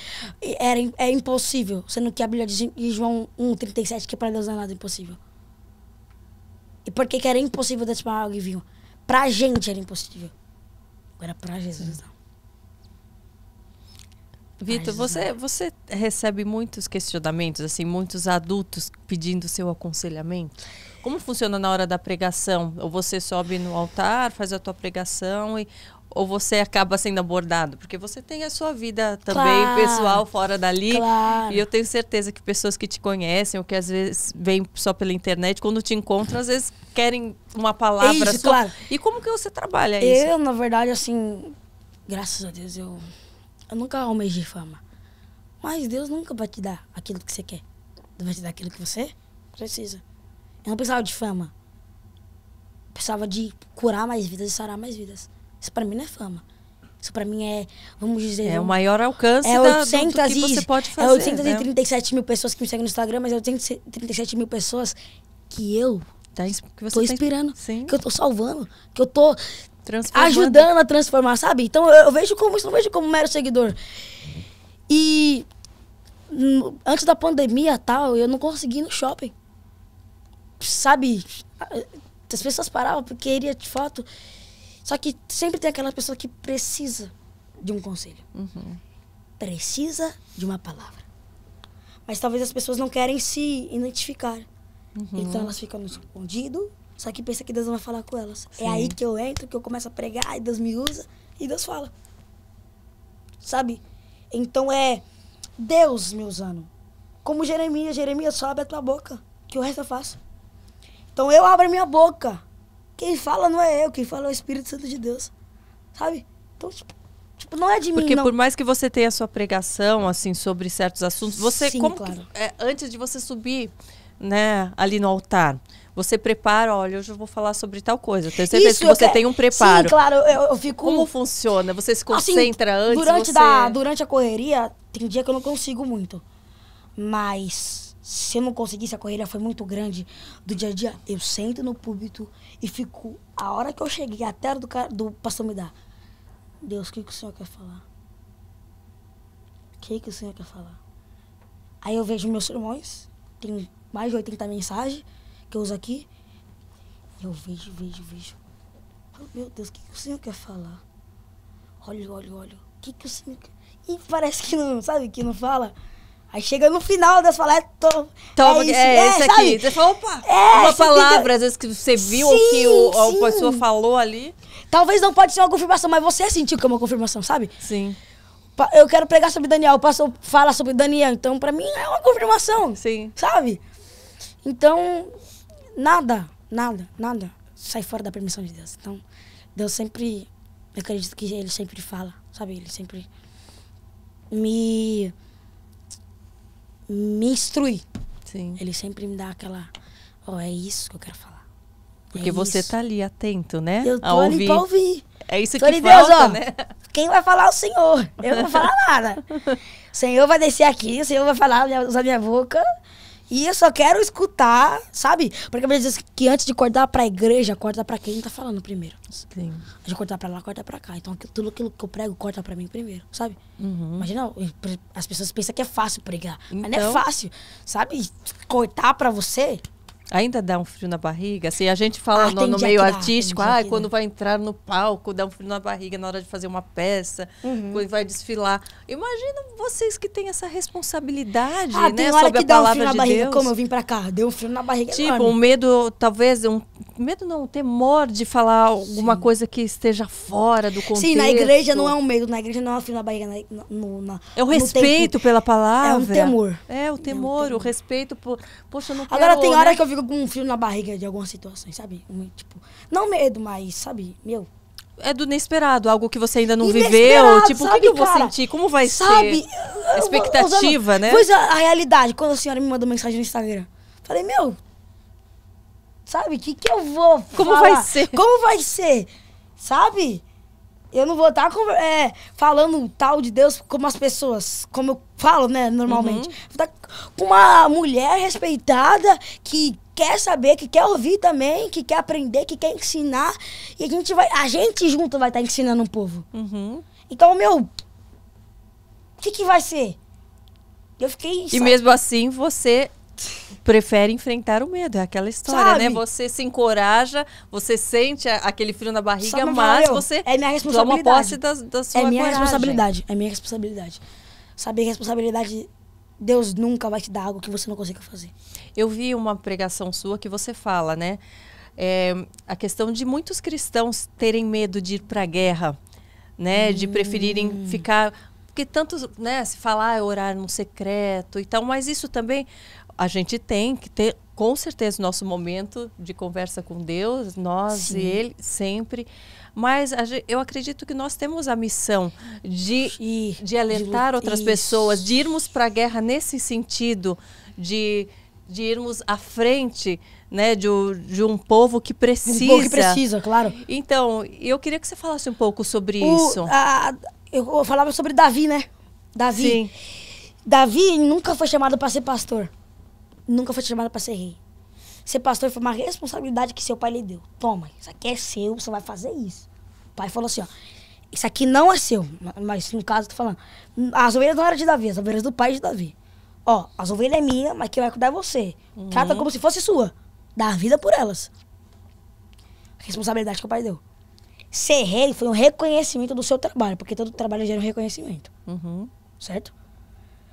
era, é impossível, sendo que a Bíblia diz em João 1,37 que para Deus não é nada impossível. E por que, que era impossível transformar algo em vinho? Pra gente era impossível. Agora pra Jesus não. Vitor, você, você recebe muitos questionamentos, assim, muitos adultos pedindo seu aconselhamento? Como funciona na hora da pregação? Ou você sobe no altar, faz a tua pregação e ou você acaba sendo abordado? Porque você tem a sua vida também Claro. pessoal fora dali. Claro. E eu tenho certeza que pessoas que te conhecem ou que às vezes vêm só pela internet, quando te encontram, às vezes querem uma palavra Isso, só. claro. E como que você trabalha isso? Eu, na verdade, assim, graças a Deus, eu, eu nunca almejei fama. Mas Deus nunca vai te dar aquilo que você quer. Deus vai te dar aquilo que você precisa. Eu não precisava de fama. Eu precisava de curar mais vidas e sarar mais vidas. Isso pra mim não é fama. Isso pra mim é, vamos dizer... É o maior alcance é da, do, 800 que você pode fazer. É 837 né? mil pessoas que me seguem no Instagram, mas é 837 mil pessoas que eu Tá que você tô tá inspirando, Sim. que eu tô salvando, que eu tô ajudando a transformar, sabe? Então eu, eu vejo como isso, não vejo como mero seguidor. E antes da pandemia tal, eu não consegui ir no shopping. Sabe? As pessoas paravam porque iria de foto. Só que sempre tem aquela pessoa que precisa de um conselho. Precisa de uma palavra. Mas talvez as pessoas não querem se identificar. Então elas ficam no escondido, só que pensa que Deus não vai falar com elas. Sim. É aí que eu entro, que eu começo a pregar, e Deus me usa, e Deus fala. Sabe? Então é Deus me usando. Como Jeremias, Jeremias só abre a tua boca, que o resto eu faço. Então eu abro a minha boca. Quem fala não é eu, quem fala é o Espírito Santo de Deus. Sabe? Então, tipo, tipo não é de Porque mim, não. por mais que você tenha a sua pregação, assim, sobre certos assuntos, você, Sim, como claro. que- é, antes de você subir, né, ali no altar, você prepara, olha, hoje eu vou falar sobre tal coisa. Tenho certeza Isso, que eu você quero- tem um preparo. Sim, claro, eu, eu fico... Como funciona? Você se Assim, concentra antes? durante, você... da, durante a correria, tem dia que eu não consigo muito. Mas se eu não conseguisse, a correria foi muito grande do dia a dia, eu sento no púlpito e fico. A hora que eu cheguei, até a hora do, cara- do pastor me dá. Deus, o que, que o senhor quer falar? O que, que o senhor quer falar? Aí eu vejo meus sermões, tem mais de 80 mensagens que eu uso aqui. Eu vejo, vejo, vejo. Meu Deus, o que, que o senhor quer falar? Olha, olha, olha. O que, que o senhor quer? E parece que não, sabe, que não fala. Aí chega no final, Deus fala, é, tô, Toma, é isso, é, sabe? aqui. Você fala, opa, É, uma palavra, às vezes, que você viu ou que o, Sim, a sim. pessoa falou ali. Talvez não pode ser uma confirmação, mas você sentiu que é uma confirmação, sabe? Sim, Eu quero pregar sobre Daniel, o pastor fala sobre Daniel, então pra mim é uma confirmação, sim. sabe? Então, nada, nada, nada sai fora da permissão de Deus. Então, Deus sempre, eu acredito que ele sempre fala, sabe? Ele sempre me me instrui. Sim. Ele sempre me dá aquela, ó, é isso que eu quero falar. Porque É você isso. tá ali atento, né? Eu tô a ali ouvir. pra ouvir. É isso Tô que ali, Deus, falta, ó. né? Quem vai falar é o Senhor. Eu não vou falar nada. *laughs* O Senhor vai descer aqui, o Senhor vai falar, usar minha boca. E eu só quero escutar, sabe? Porque às vezes que antes de cortar pra igreja, corta pra quem tá falando primeiro. Sim. Antes de cortar pra lá, corta pra cá. Então tudo aquilo que eu prego, corta pra mim primeiro, sabe? Uhum. Imagina, as pessoas pensam que é fácil pregar. Mas não Então. é fácil, sabe? Cortar pra você. Ainda dá um frio na barriga? Assim, a gente fala Ah, no, no meio dá, artístico, ah, quando vai entrar no palco, dá um frio na barriga na hora de fazer uma peça, Uhum. quando vai desfilar. Imagina vocês que têm essa responsabilidade, Ah, né, tem hora sobre que a dá um palavra frio na de barriga, Deus. como eu vim pra cá. Deu um frio na barriga Tipo, enorme. um medo, talvez, um medo não, um temor de falar alguma coisa que esteja fora do contexto. Sim, na igreja não é um medo, na igreja não é um frio na barriga. Na, no, na, É o respeito tempo. pela palavra. É um temor. É o temor, o temor. respeito por. Poxa, eu não quero. Agora tem hora né? que eu fico com um frio na barriga de algumas situações, sabe? Tipo, não medo, mas, sabe, meu. É do inesperado, algo que você ainda não viveu. Tipo, o que sabe, que, eu vou cara? sentir? Como vai sabe? ser? eu- expectativa, usando- né? Pois é, a realidade, quando a senhora me mandou mensagem no Instagram. Falei, meu, sabe, o que, que eu vou Como falar? vai ser? Como vai ser? Sabe? Eu não vou estar falando tal de Deus como as pessoas, como eu falo, né, normalmente. Uhum. Vou estar com uma mulher respeitada que quer saber, que quer ouvir também, que quer aprender, que quer ensinar. E a gente vai, a gente junto vai estar ensinando o povo. Uhum. Então, meu, o que que vai ser? Eu fiquei. E sabe, mesmo assim, você prefere enfrentar o medo. É aquela história, Sabe? né? Você se encoraja, você sente a- aquele frio na barriga, mas você é minha toma responsabilidade. posse da, da sua é minha coragem. responsabilidade. É minha responsabilidade. Saber responsabilidade. Deus nunca vai te dar algo que você não consiga fazer. Eu vi uma pregação sua que você fala, né? É, a questão de muitos cristãos terem medo de ir para a guerra, né? De preferirem Hum. ficar. Porque tantos, né? Se falar, orar no secreto e tal, mas isso também a gente tem que ter, com certeza, nosso momento de conversa com Deus, nós Sim. e Ele, sempre. Mas eu acredito que nós temos a missão de de alertar lu- outras isso. pessoas, de irmos para a guerra nesse sentido, de, de irmos à frente né, de, de um povo que precisa. Um pouco que precisa, claro. Então, eu queria que você falasse um pouco sobre O- isso. a- eu, eu falava sobre Davi, né? Davi. Sim. Davi nunca foi chamado para ser pastor. Nunca foi chamado para ser rei. Ser pastor foi uma responsabilidade que seu pai lhe deu. Toma, isso aqui é seu, você vai fazer isso. O pai falou assim, ó. Isso aqui não é seu. Mas no caso, eu tô falando. As ovelhas não eram de Davi, as ovelhas do pai de Davi. Ó, as ovelhas é minha, mas quem vai cuidar é você. Trata como se fosse sua. Dá a vida por elas. Responsabilidade que o pai deu. Ser rei foi um reconhecimento do seu trabalho, porque todo trabalho gera um reconhecimento Uhum. certo?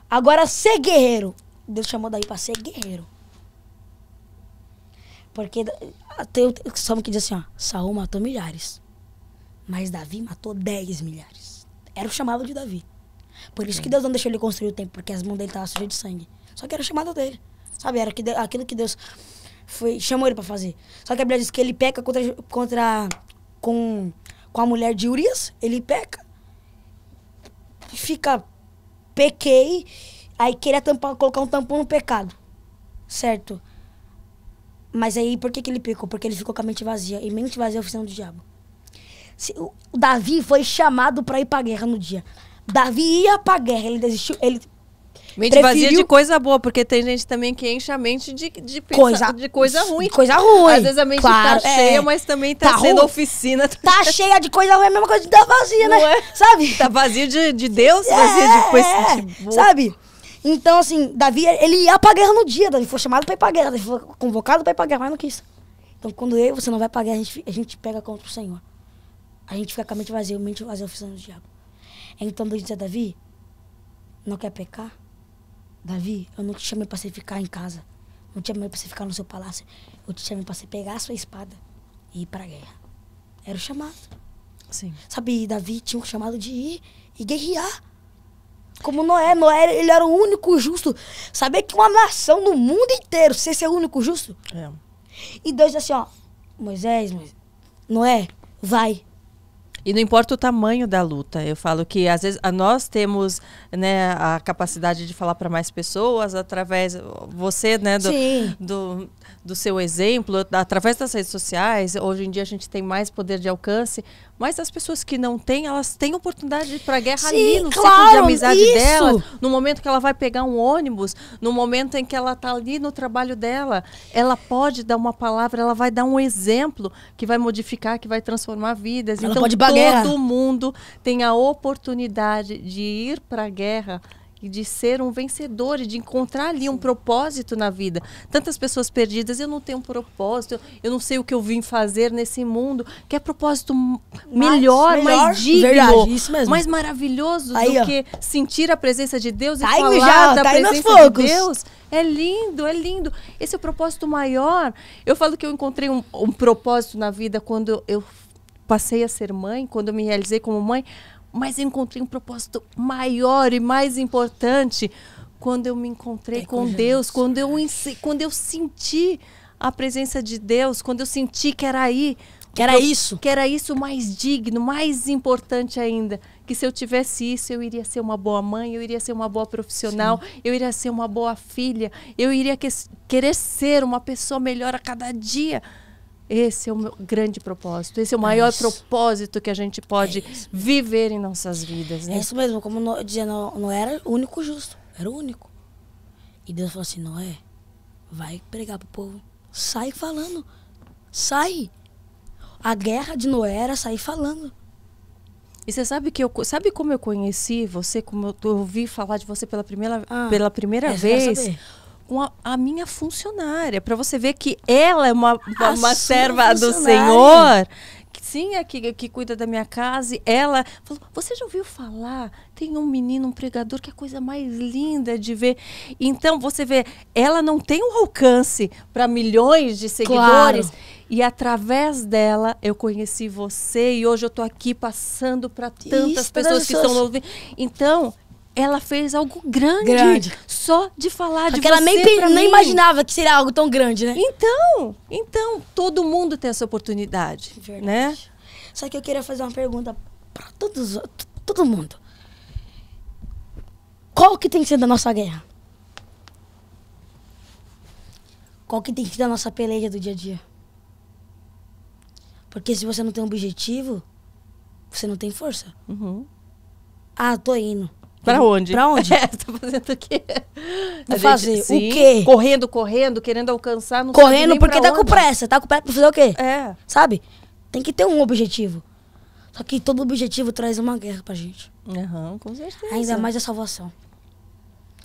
Agora, ser guerreiro. Deus chamou Davi para ser guerreiro. Porque da- tem o salmo que diz assim, ó. Saul matou milhares. Mas Davi matou 10 milhares. Era o chamado de Davi. Por isso que Deus não deixou ele construir o templo, porque as mãos dele estavam sujas de sangue. Só que era o chamado dele. Sabe? Era aquilo que Deus foi, chamou ele para fazer. Só que a Bíblia diz que ele peca contra, contra com, com a mulher de Urias. Ele peca fica pequei, aí queria tampar, colocar um tampão no pecado. Certo? Mas aí por que, que ele pecou? Porque ele ficou com a mente vazia. E mente vazia é a oficina do diabo. Se- o Davi foi chamado para ir pra guerra no dia. Davi ia pra guerra, ele desistiu. Ele, Mente vazia de Preferiu- coisa boa, porque tem gente também que enche a mente de, de, pensa- Coisa- de coisa ruim. coisa ruim, Às vezes a mente claro, tá é. cheia, mas também tá, Tá sendo ruim. oficina. tá cheia de coisa ruim, é a mesma coisa de dar vazia, né? É? Sabe? Tá vazio de, de Deus, vazio de coisa É, de boa. Sabe? Então, assim, Davi, ele ia pra guerra no dia. Davi foi chamado pra ir pra guerra. Davi foi convocado pra ir pra guerra, mas não quis. Então, quando eu você não vai pra guerra, a gente, a gente pega contra o Senhor. A gente fica com a mente vazia, mente vazia, oficina do diabo. Então, Deus diz a Davi, não quer pecar? Davi, eu não te chamei pra você ficar em casa. Não te chamei pra você ficar no seu palácio. Eu te chamei pra você pegar a sua espada e ir pra guerra. Era o chamado. Sim. Sabe, Davi tinha um chamado de ir e guerrear. Como Noé, Noé, ele era o único justo. Saber que uma nação no mundo inteiro, você ser o único justo. É. E Deus disse assim, ó, Moisés, Moisés, Noé, vai. E não importa o tamanho da luta. Eu falo que às vezes a nós temos né, a capacidade de falar para mais pessoas através você, né, do, Sim. do, do seu exemplo, através das redes sociais. Hoje em dia a gente tem mais poder de alcance, mas as pessoas que não têm, elas têm oportunidade para a guerra Sim, ali no ciclo de claro, amizade isso. delas, no momento que ela vai pegar um ônibus, no momento em que ela está ali no trabalho dela, ela pode dar uma palavra, ela vai dar um exemplo que vai modificar, que vai transformar vidas. Ela então todo mundo tem a oportunidade de ir para a guerra e de ser um vencedor e de encontrar ali um propósito na vida. Tantas pessoas perdidas, eu não tenho um propósito, eu não sei o que eu vim fazer nesse mundo, que é propósito m- melhor, melhor, mais digno, verdade, mais maravilhoso Aí, do ó. que sentir a presença de Deus Tá e falar já, da tá presença de. Deus. É lindo, é lindo. Esse é o propósito maior. Eu falo que eu encontrei um, um propósito na vida quando eu passei a ser mãe, quando eu me realizei como mãe, mas encontrei um propósito maior e mais importante quando eu me encontrei É com com Deus, quando eu, quando eu senti a presença de Deus, quando eu senti que era aí. Que era isso. Que era isso mais digno, mais importante ainda. Que se eu tivesse isso, eu iria ser uma boa mãe, eu iria ser uma boa profissional, eu iria ser uma boa filha, eu iria que- querer ser uma pessoa melhor a cada dia. Esse é o meu grande propósito. Esse é o maior isso. propósito que a gente pode viver em nossas vidas, É né? isso mesmo, como no, dizia, não, não era o único justo, era o único. E Deus falou assim, Noé, vai pregar pro povo. Sai falando. Sai. A guerra de Noé era sair falando. E você sabe que eu sabe como eu conheci você, como eu, ouvi falar de você pela primeira, Ah, pela primeira vez? Com a, minha funcionária, para você ver que ela é uma, uma, uma serva do. Senhor. Que mocinha que, que cuida da minha casa, e ela falou: Você já ouviu falar? Tem um menino, um pregador, que é a coisa mais linda de ver. Então, você vê, ela não tem um alcance para milhões de seguidores. Claro. E através dela eu conheci você e hoje eu tô aqui passando para tantas Isso, pessoas que estão ouvindo. Então, ela fez algo grande, Grande. só de falar de Porque ela você nem, pra nem mim. imaginava que seria algo tão grande, né? Então, então, todo mundo tem essa oportunidade, Verdade. né? Só que eu queria fazer uma pergunta pra todos, todo mundo. Qual que tem sido a nossa guerra? Qual que tem sido a nossa peleja do dia a dia? Porque se você não tem um objetivo, você não tem força. Uhum. Ah, tô indo. Pra onde? Pra onde? *laughs* É, tá fazendo o quê? A fazer o sim, quê? Correndo, correndo, querendo alcançar, não Correndo porque tá com onde. pressa. Tá com pressa pra fazer o quê? É, Sabe? Tem que ter um objetivo. Só que todo objetivo traz uma guerra pra gente. Aham, com certeza. Ainda mais a salvação.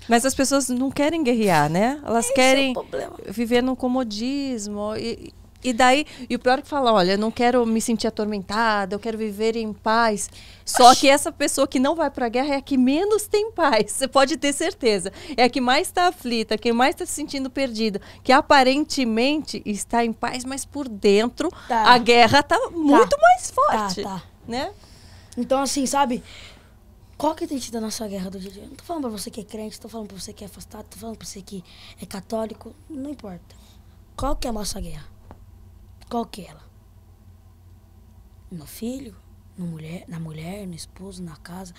Mas as pessoas não querem guerrear, né? Elas Esse é o querem problema. viver no comodismo. E, e daí, e o pior é que fala, olha, eu não quero me sentir atormentada, eu quero viver em paz. Só que essa pessoa que não vai pra guerra é a que menos tem paz. *laughs* Você pode ter certeza. É a que mais está aflita, que mais está se sentindo perdida. Que aparentemente está em paz, mas por dentro Tá. a guerra tá muito mais Tá, forte. tá. Né? Então, assim, sabe? Qual que tem sido a nossa guerra do dia a dia? Não tô falando pra você que é crente, tô falando pra você que é afastado, tô falando pra você que é católico, não importa. Qual que é a nossa guerra? Qual que é ela? No filho, no mulher, na mulher, no esposo, na casa,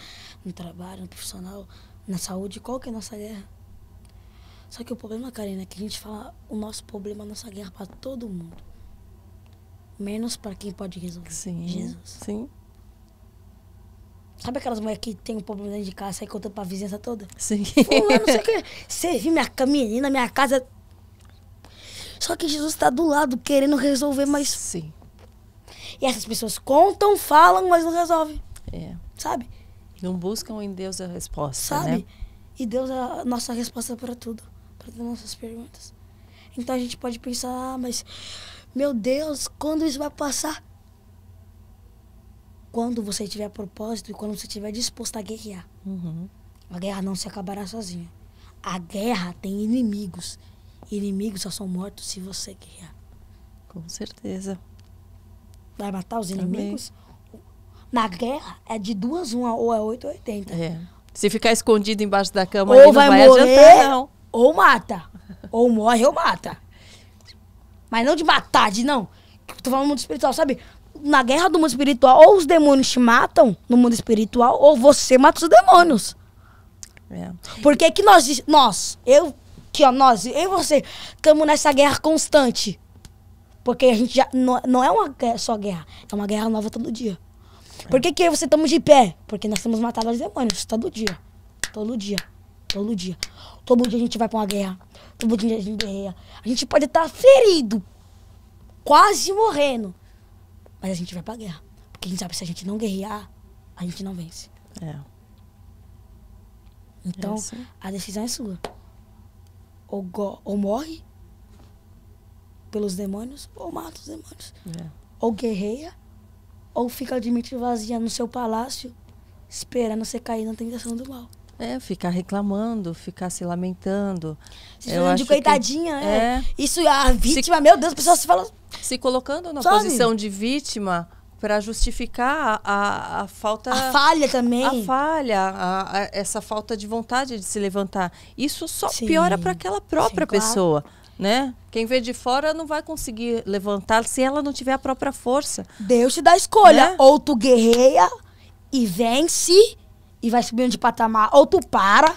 no trabalho, no profissional, na saúde, qual que é a nossa guerra? Só que o problema, Karina, é que a gente fala o nosso problema, a nossa guerra pra todo mundo. Menos pra quem pode resolver. Sim. Jesus. Sim. Sabe aquelas mulheres que tem um problema dentro de casa, sai contando pra vizinhança toda? Sim. Fulano, não sei o que. Você viu minha menina, minha casa. Só que Jesus tá do lado querendo resolver, mas. Sim. E essas pessoas contam, falam, mas não resolvem. É. Sabe? Não buscam em Deus a resposta, Sabe? né? E Deus é a nossa resposta para tudo. Para todas as nossas perguntas. Então a gente pode pensar, ah, mas. Meu Deus, quando isso vai passar? Quando você tiver propósito e quando você estiver disposto a guerrear. Uhum. A guerra não se acabará sozinha. A guerra tem inimigos. Inimigos só são mortos se você guerrear. Com certeza. Vai matar os Também. inimigos? Na guerra é de duas uma, ou é 8 ou 80. É. Se ficar escondido embaixo da cama, Ou vai vai morrer, adiantar, não. ou mata. Ou morre ou mata. Mas não de matar, de não. Tô falando do mundo espiritual, sabe? Na guerra do mundo espiritual, ou os demônios te matam no mundo espiritual, ou você mata os demônios. É. Porque que nós, nós, eu, que ó, nós, eu e você, estamos nessa guerra constante. Porque a gente já, não, não é uma guerra- só guerra, é uma guerra nova todo dia. Por que que eu e você estamos de pé? Porque nós temos matado os demônios todo dia. Todo dia. Todo dia. Todo dia a gente vai pra uma guerra. Todo dia a gente guerreia. A gente pode estar ferido, quase morrendo. Mas a gente vai pra guerra. Porque a gente sabe que se a gente não guerrear, a gente não vence. É. Então, É assim. a decisão é sua. Ou, ou morre pelos demônios, ou mata os demônios. É. Ou guerreia, ou fica de mente vazia no seu palácio, esperando você cair na tentação do mal. É, ficar reclamando, ficar se lamentando. Se Eu de que- coitadinha, né? é. Isso, a vítima, meu Deus, a pessoa se fala. Se colocando na Sabe? posição de vítima para justificar a, a, a falta. A falha também. a falha, a- essa falta de vontade de se levantar. Isso só Sim. piora para aquela própria Sim, claro. pessoa, né? Quem vê de fora não vai conseguir levantar se ela não tiver a própria força. Deus te dá a escolha. Né? Ou tu guerreia e vence e vai subindo de patamar, ou tu para.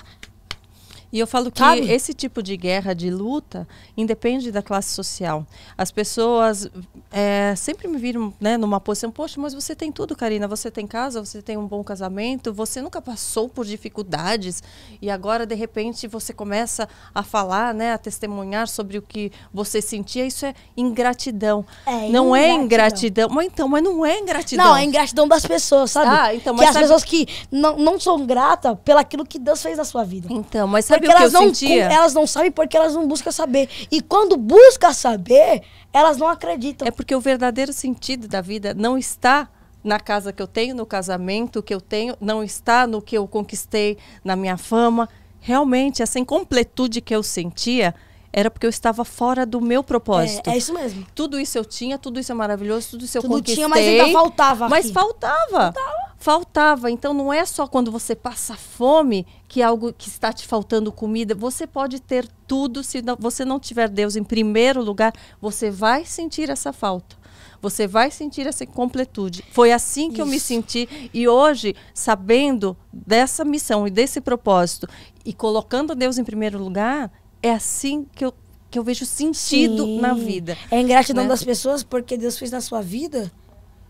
E eu falo que Sabe? esse tipo de guerra, de luta, independe da classe social. As pessoas é, sempre me viram né, numa posição, poxa, mas você tem tudo, Karina. Você tem casa, você tem um bom casamento, você nunca passou por dificuldades e agora, de repente, você começa a falar, né, a testemunhar sobre o que você sentia. Isso é ingratidão. É não é ingratidão. ingratidão. Mas então, mas não é ingratidão. Não, é ingratidão das pessoas, sabe? Ah, então, que mas as sabe- pessoas que não, não são gratas pelaquilo que Deus fez na sua vida. Então, mas sabe Sabe porque o que elas eu não, sentia? Elas não sabem porque elas não buscam saber. E quando buscam saber, elas não acreditam. É porque o verdadeiro sentido da vida não está na casa que eu tenho, no casamento que eu tenho, não está no que eu conquistei, na minha fama. Realmente, essa incompletude que eu sentia era porque eu estava fora do meu propósito. É, é isso mesmo. Tudo isso eu tinha, tudo isso é maravilhoso, tudo isso eu Tudo conquistei. tinha, mas ainda faltava Mas aqui. faltava. Faltava. Então não é só quando você passa fome que algo que está te faltando comida. Você pode ter tudo se não- você não tiver Deus em primeiro lugar, você vai sentir essa falta. Você vai sentir essa incompletude. Foi assim que eu me Isso. senti e hoje, sabendo dessa missão e desse propósito e colocando Deus em primeiro lugar, é assim que eu, que eu vejo sentido Sim. na vida. É ingratidão né? das pessoas porque Deus fez na sua vida.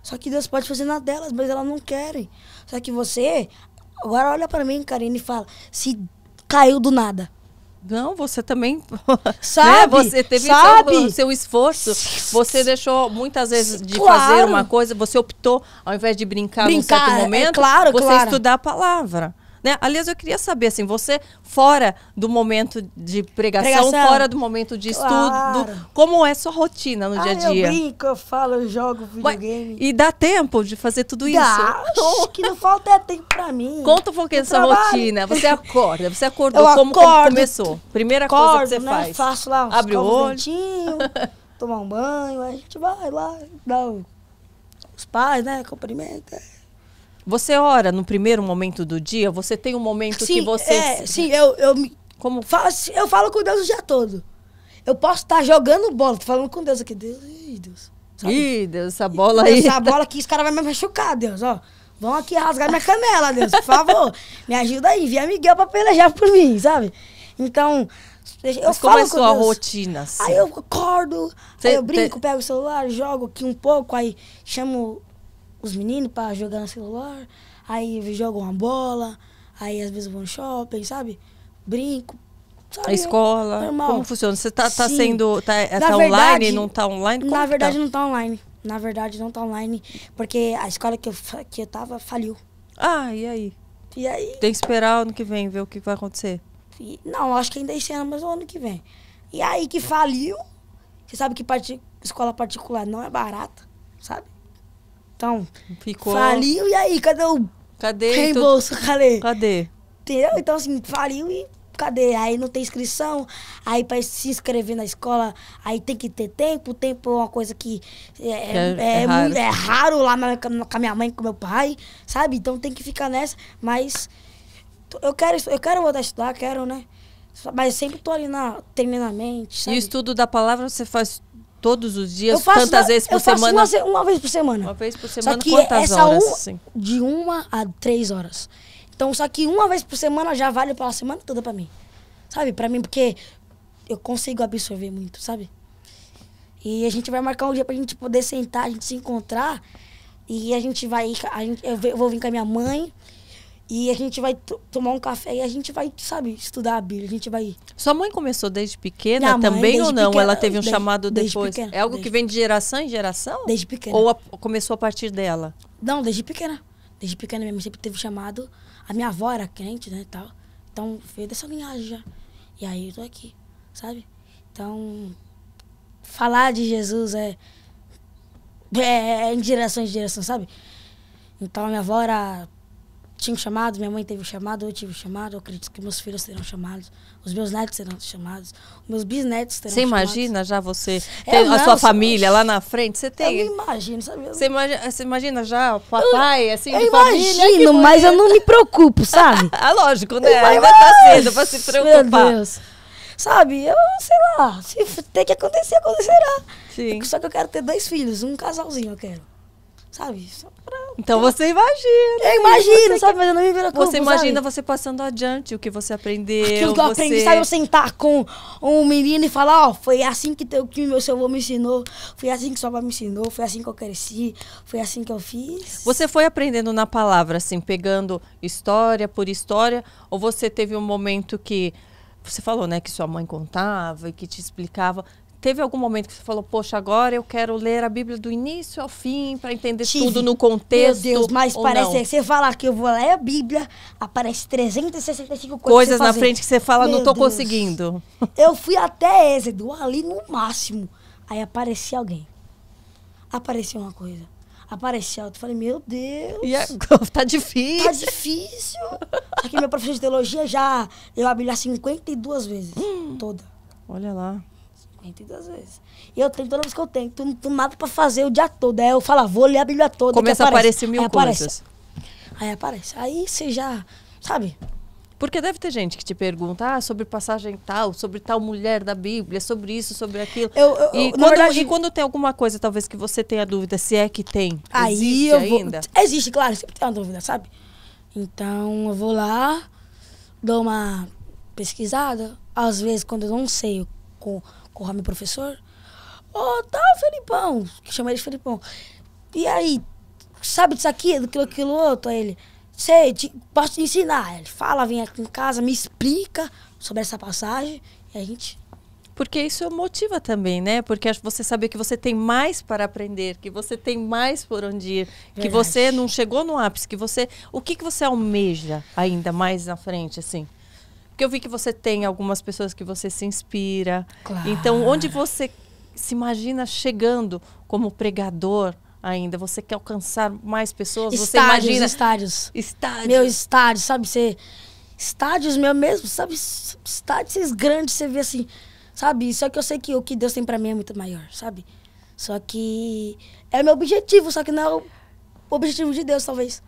Só que Deus pode fazer na delas, mas elas não querem. Só que você, agora olha pra mim, Karine, e fala: se caiu do nada. Não, você também. *laughs* Sabe? né? Você teve Sabe? Seu, seu esforço. Você deixou muitas vezes de Claro. fazer uma coisa, você optou, ao invés de brincar, num Brincar, certo é momento, claro, você claro. estudar a palavra. Né? Aliás, eu queria saber, assim, você fora do momento de pregação, Pregação. fora do momento de Claro. estudo, como é sua rotina no dia a Ah, dia? eu brinco, eu falo, eu jogo videogame. e dá tempo de fazer tudo isso? Dá, oxe, que não falta é tempo pra mim. Conta um pouquinho trabalho. rotina. Você acorda, você acordou, Eu como, como acordo, começou? Primeira coisa Acordo, que você né? faz. Faço lá, Abre o olho. dentinhos, *laughs* tomar um banho, aí a gente vai lá, dá os pais, né? Cumprimenta. Você ora no primeiro momento do dia? Você tem um momento que você. é, sim, eu, eu, me- Como faço, eu falo com Deus o dia todo. Eu posso estar jogando bola, tô falando com Deus aqui. Deus, ih, Deus. sabe? Ih, Deus, essa bola aí. Essa bola aqui, os caras vão me machucar, Deus, ó. Vão aqui rasgar minha canela, Deus, por favor. Me ajuda aí, envia Miguel pra pelejar por mim, sabe? Então, eu Mas falo como é sua Deus. rotina? assim? Aí eu acordo, Cê- aí eu brinco, te- pego o celular, jogo aqui um pouco, aí chamo os meninos pra jogar no celular, aí jogo uma bola, aí às vezes vou no shopping, sabe? Brinco. Sabe? A escola, Normal. como funciona? Você tá, tá Sim. sendo. Tá, Na tá verdade- online? Não tá online? Como Na que verdade tá? não tá online. Na verdade não tá online, porque a escola que eu, que eu tava faliu. Ah, e aí? E aí, Tem que esperar ano que vem ver o que vai acontecer. e- não, acho que ainda esse ano, mas o ano que vem. E aí que faliu, você sabe que parti- escola particular não é barata, sabe? Então, Ficou. faliu e aí, cadê o Cadê? tudo? reembolso? Cadê? Cadê? Entendeu? Então, assim, faliu e cadê? Aí não tem inscrição, aí para se inscrever na escola, aí tem que ter tempo. Tempo é uma coisa que é, É- é, é mui- raro. é raro lá na- com a minha mãe, com meu pai, sabe? Então tem que ficar nessa. Mas eu quero, eu quero voltar a estudar, quero, né? Mas sempre tô ali na, treinamento, E sabe? o estudo da palavra você faz todos os dias, tantas vezes por eu faço semana? Uma, uma vez por semana. Uma vez por Só semana, que quantas essa horas? uma- assim? de uma a três horas. Então, só que uma vez por semana já vale pela semana toda pra mim. Sabe? Pra mim, porque eu consigo absorver muito, sabe? E a gente vai marcar um dia pra gente poder sentar, a gente se encontrar. E a gente vai. A gente, eu vou vir com a minha mãe. E a gente vai to- tomar um café e a gente vai, sabe, estudar a Bíblia. A gente vai. Sua mãe começou desde pequena Minha também ou não? pequena, Ela teve um desde- chamado desde depois? pequena, é algo que desde- vem de geração em geração? Desde pequena. Ou a- começou a partir dela? Não, desde pequena. Desde pequena minha mãe sempre teve chamado. A minha avó era crente, né, e tal. Então, veio dessa linhagem já. E aí eu tô aqui, sabe? Então, falar de Jesus é, é em direção em direção, sabe? Então, a minha avó era, tinha um chamado, minha mãe teve um chamado, eu tive um chamado. Eu acredito que meus filhos serão chamados, os meus netos serão chamados, os meus bisnetos serão Você chamados. imagina já você, Eu ter a não, sua família lá na frente? Você Eu tem. me imagino, sabe? Eu- Você imagina, você imagina já o papai, assim, eu família? imagino, mas eu não me preocupo, sabe? *laughs* Ah, lógico, né? Mas- Ainda tá cedo pra se preocupar. Meu Deus. Sabe, eu sei lá, se tem que acontecer, acontecerá. Sim. Só que eu quero ter dois filhos, um casalzinho eu quero. Sabe? Então você imagina. Eu imagino, sabe? Mas eu não me preocupo, Você imagina sabe? você passando adiante o que você aprendeu. Aquilo que eu você... aprendi, sabe? Eu sentar com um menino e falar, ó, foi assim que, teu, que meu seu avô me ensinou, foi assim que sua avó me ensinou, foi assim que eu cresci, foi assim que eu fiz. Você foi aprendendo na palavra, assim, pegando história por história, ou você teve um momento que você falou, né, que sua mãe contava e que te explicava. Teve algum momento que você falou, poxa, agora eu quero ler a Bíblia do início ao fim para entender Tive. tudo no contexto? Meu Deus, mas parece não? que você falar que eu vou ler a Bíblia, aparece 365 coisas coisas na fazer. frente que você fala, não Meu tô Deus. conseguindo. Eu fui até Êxodo, ali no máximo. Aí aparecia alguém. Apareceu uma coisa. Apareceu outra. Eu falei, meu Deus. E é, *laughs* tá difícil. Tá difícil. Só que meu professor de teologia já leu a Bíblia 52 vezes. Hum. Toda. Olha lá. 52 vezes. E eu tenho, toda vez que eu tenho, não tenho nada pra fazer o dia todo. Aí eu falo, ah, vou ler a Bíblia toda. Começa a aparece. aparecer mil Aí aparece. coisas. Aí aparece. Aí você já, sabe? Porque deve ter gente que te pergunta ah, sobre passagem tal, sobre tal mulher da Bíblia, sobre isso, sobre aquilo. Eu- eu- e, quando, verdade- e quando tem alguma coisa, talvez que você tenha dúvida, se é que tem, Aí existe eu vou. ainda? Existe, claro, sempre tem uma dúvida, sabe? Então eu vou lá, dou uma pesquisada. Às vezes, quando eu não sei, eu co- corro ao meu professor. Ô, tá, Felipão, que chama ele de Felipão. E aí, sabe disso aqui, daquilo, aquilo outro? Aí ele, sei, te- posso te ensinar. Ele fala, vem aqui em casa, me explica sobre essa passagem. E a gente. Porque isso motiva também, né? Porque acho que você saber que você tem mais para aprender, que você tem mais por onde ir, que Verdade. você não chegou no ápice, que você, o que que você almeja ainda mais na frente, assim? Porque eu vi que você tem algumas pessoas que você se inspira. Claro. Então, onde você se imagina chegando como pregador ainda? Você quer alcançar mais pessoas? você estádios, imagina estádios. estádios? Meu estádio, sabe? Você. Estádios meu mesmo, sabe? Estádios grandes, você vê assim, sabe? Só que eu sei que o que Deus tem pra mim é muito maior, sabe? Só que é meu objetivo, só que não é o objetivo de Deus, talvez.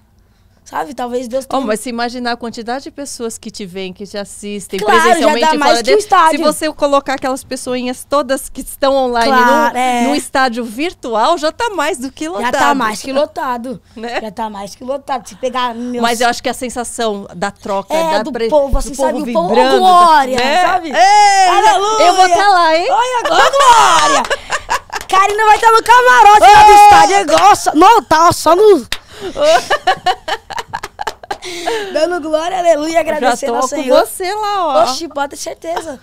Sabe? Talvez Deus Oh, tenha. mas se imaginar a quantidade de pessoas que te veem, que te assistem Claro, já presencialmente dá e mais fora que um se você colocar aquelas pessoinhas todas que estão online Claro, num, é. num estádio virtual, já tá mais do que lotado. já tá mais que lotado. Né? Já tá mais que lotado. Se pegar meus... Mas eu acho que a sensação da troca, É, da do pre- povo, assim, do sabe? povo O povo, vibrando, ô, glória, né? sabe? Ei, Aleluia! Eu vou estar lá, hein? Olha agora, glória! *laughs* Karina vai estar no camarote lá do estádio. Só- Não, tá só no. *laughs* Dando glória, aleluia, agradecendo ao com Senhor. você lá, ó. Oxi, pode ter certeza.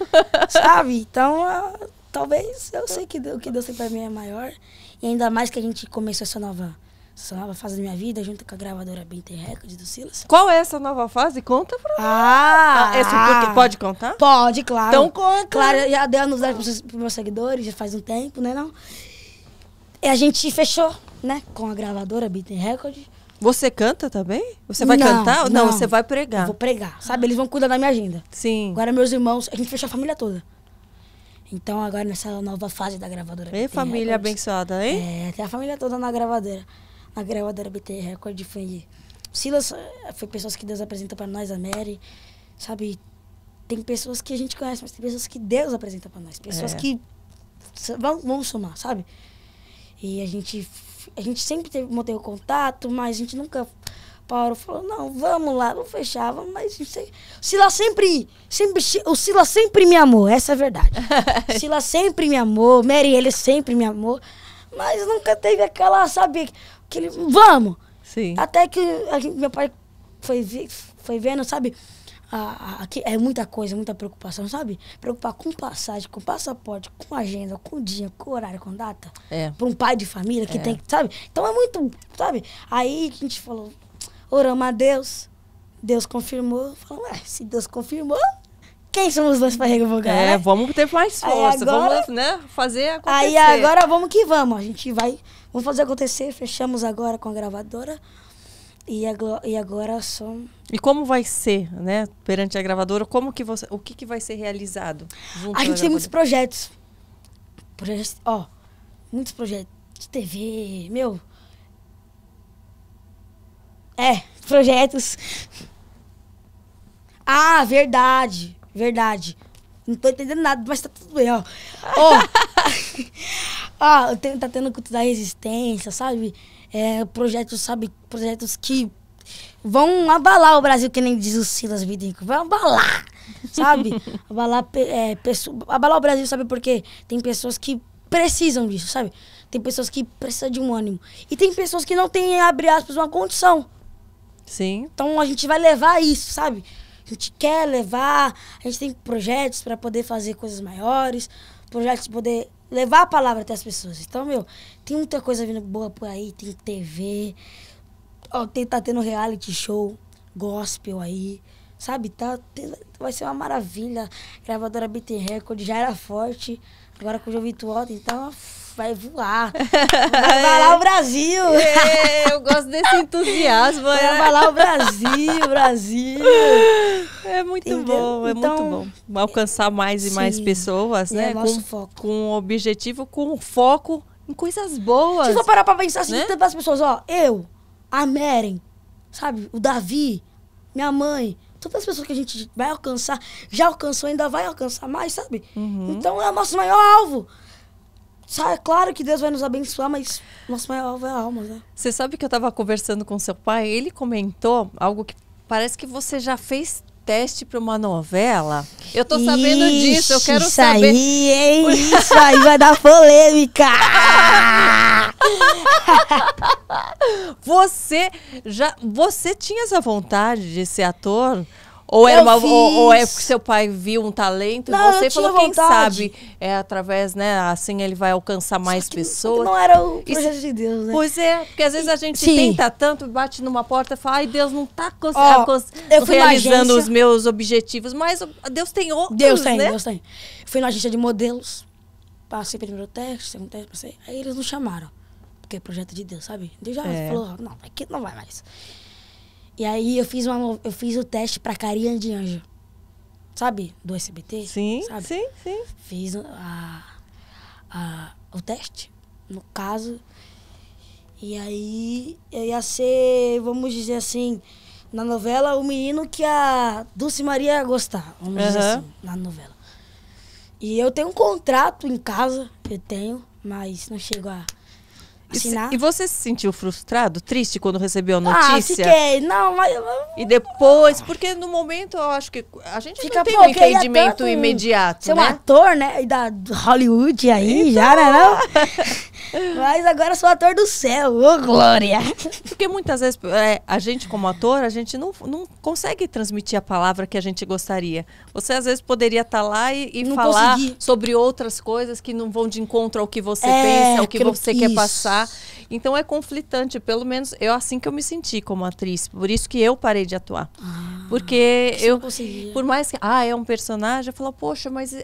Sabe? Então, ah, talvez eu sei que o que Deus tem pra mim é maior. E ainda mais que a gente começou essa nova, essa nova fase da minha vida, junto com a gravadora Benter Records do Silas. Qual é essa nova fase? Conta pra Ah! Ah, esse porque- pode contar? Pode, claro. Então conta. Claro, eu já dei a novidade pros, pros meus seguidores, já faz um tempo, né não? E a gente fechou, né, com a gravadora Beaten Record. Você canta também? Você vai Não, cantar? Não, não. você vai Eu pregar. vou pregar, sabe? Eles vão cuidar da minha agenda. Sim. Agora meus irmãos, a gente fechou a família toda. Então agora nessa nova fase da gravadora BT família Records, abençoada, hein? É, tem a família toda na gravadora. Na gravadora BT Record foi. Silas eh, foi pessoas que Deus apresenta pra nós, a Mary. Sabe? Tem pessoas que a gente conhece, mas tem pessoas que Deus apresenta pra nós. Pessoas É. que vão, vão somar, sabe? E a gente, a gente sempre teve, manteve o contato, mas a gente nunca parou falou, não, vamos lá, vamos fechar, vamos, mas a gente sempre- sempre, o Silas sempre me amou, essa é a verdade. *laughs* o Silas sempre me amou, Mary, ele sempre me amou, mas nunca teve aquela, sabe, aquele, vamos. Sim. Até que a gente- meu pai foi, foi vendo, sabe? A- a- que é muita coisa, muita preocupação, sabe? Preocupar com passagem, com passaporte, com agenda, com dia, com horário, com data. É. Para um pai de família que É. tem, sabe? Então é muito, sabe? Aí a gente falou, oramos a Deus, Deus confirmou. Falou, ué, se Deus confirmou, quem somos nós para revogar? É, né? vamos ter mais força, agora- vamos né, fazer acontecer. Aí agora vamos que vamos. A gente vai, vamos fazer acontecer. Fechamos agora com a gravadora. E agora, e agora só. E como vai ser, né, perante a gravadora, como que você, o que, que vai ser realizado? A gente tem muitos projetos. Projetos, ó, muitos projetos de TV, meu. É, projetos. Ah, verdade, verdade. Não tô entendendo nada, mas tá tudo bem, ó. Ó, *laughs* tá tendo culto da resistência, sabe? É, projetos, sabe? Projetos que vão abalar o Brasil, que nem diz o Silas Videnco. Vai abalar, sabe? *laughs* abalar, é, pesso- abalar o Brasil, sabe por quê? Tem pessoas que precisam disso, sabe? Tem pessoas que precisam de um ânimo. E tem pessoas que não têm, abre aspas, uma condição. Sim. Então a gente vai levar isso, sabe? A gente quer levar, a gente tem projetos para poder fazer coisas maiores, projetos de poder levar a palavra até as pessoas. Então, meu, tem muita coisa vindo boa por aí, tem TV, ó, tem, tá tendo reality show, gospel aí, sabe? Tá, tem- vai ser uma maravilha. Gravadora BT Record já era forte, agora com o João Vitor, então vai voar. Vai abalar o Brasil! *laughs* É, eu gosto desse entusiasmo. Vai É, abalar o Brasil, Brasil! *laughs* é muito Entendeu? bom, é Então, muito bom. Alcançar mais e mais sim, pessoas, e né? é nosso com, foco. com objetivo, com foco em coisas boas. Se for parar pra pensar assim, né? tantas pessoas, ó, eu, a Meren, sabe, o Davi, minha mãe, todas as pessoas que a gente vai alcançar, já alcançou, ainda vai alcançar mais, sabe? Uhum. Então é o nosso maior alvo. Sabe, claro que Deus vai nos abençoar, mas nosso maior alvo é a alma, né? Você sabe que eu estava conversando com seu pai, ele comentou algo que parece que você já fez teste para uma novela. Eu tô sabendo disso, eu Ixi, quero isso saber. Aí, hein? Isso aí vai dar polêmica! *laughs* Você já você tinha essa vontade de ser ator? Ou, era Eu uma, ou, ou é porque seu pai viu um talento Não, e você eu falou, quem vontade. sabe, é através, né, assim ele vai alcançar mais que- pessoas. Não era o projeto de Deus, né? Pois é, porque às vezes a gente Sim. tenta tanto, bate numa porta e fala, ai, Deus não tá eu fui na realizando os meus objetivos, mas Deus tem outros, Deus tem, né? Deus tem. Fui na agência de modelos, passei primeiro teste, segundo teste, passei. Aí eles não chamaram, porque é projeto de Deus, sabe? Deus já É. falou, não, aqui não vai mais. E aí eu fiz, uma, eu fiz o teste pra Carinha de Anjo, sabe? Do SBT. Sim, sabe? sim, sim. Fiz a, a- o teste, no caso. E aí eu ia ser, vamos dizer assim, na novela, o menino que a Dulce Maria ia gostar, vamos dizer Aham. assim, na novela. E eu tenho um contrato em casa, eu tenho, mas não chego a assinar. e você se sentiu frustrado, triste quando recebeu a Ah, notícia? fiquei. Não, mas... E depois, porque no momento eu acho que a gente Fica, não tem um queria entendimento imediato, Ser um né? ator, né? e Da Hollywood aí, já, né? *laughs* Mas agora sou ator do céu. Ô, Glória! Porque muitas vezes é, a gente, como ator, a gente não, não consegue transmitir a palavra que a gente gostaria. Você às vezes poderia estar lá e, e falar consegui. sobre outras coisas que não vão de encontro ao que você É, pensa, ao que você quer isso. passar. Então é conflitante, pelo menos eu assim que eu me senti como atriz. Por isso que eu parei de atuar. Porque isso eu por mais que, ah, é um personagem, eu falo, poxa, mas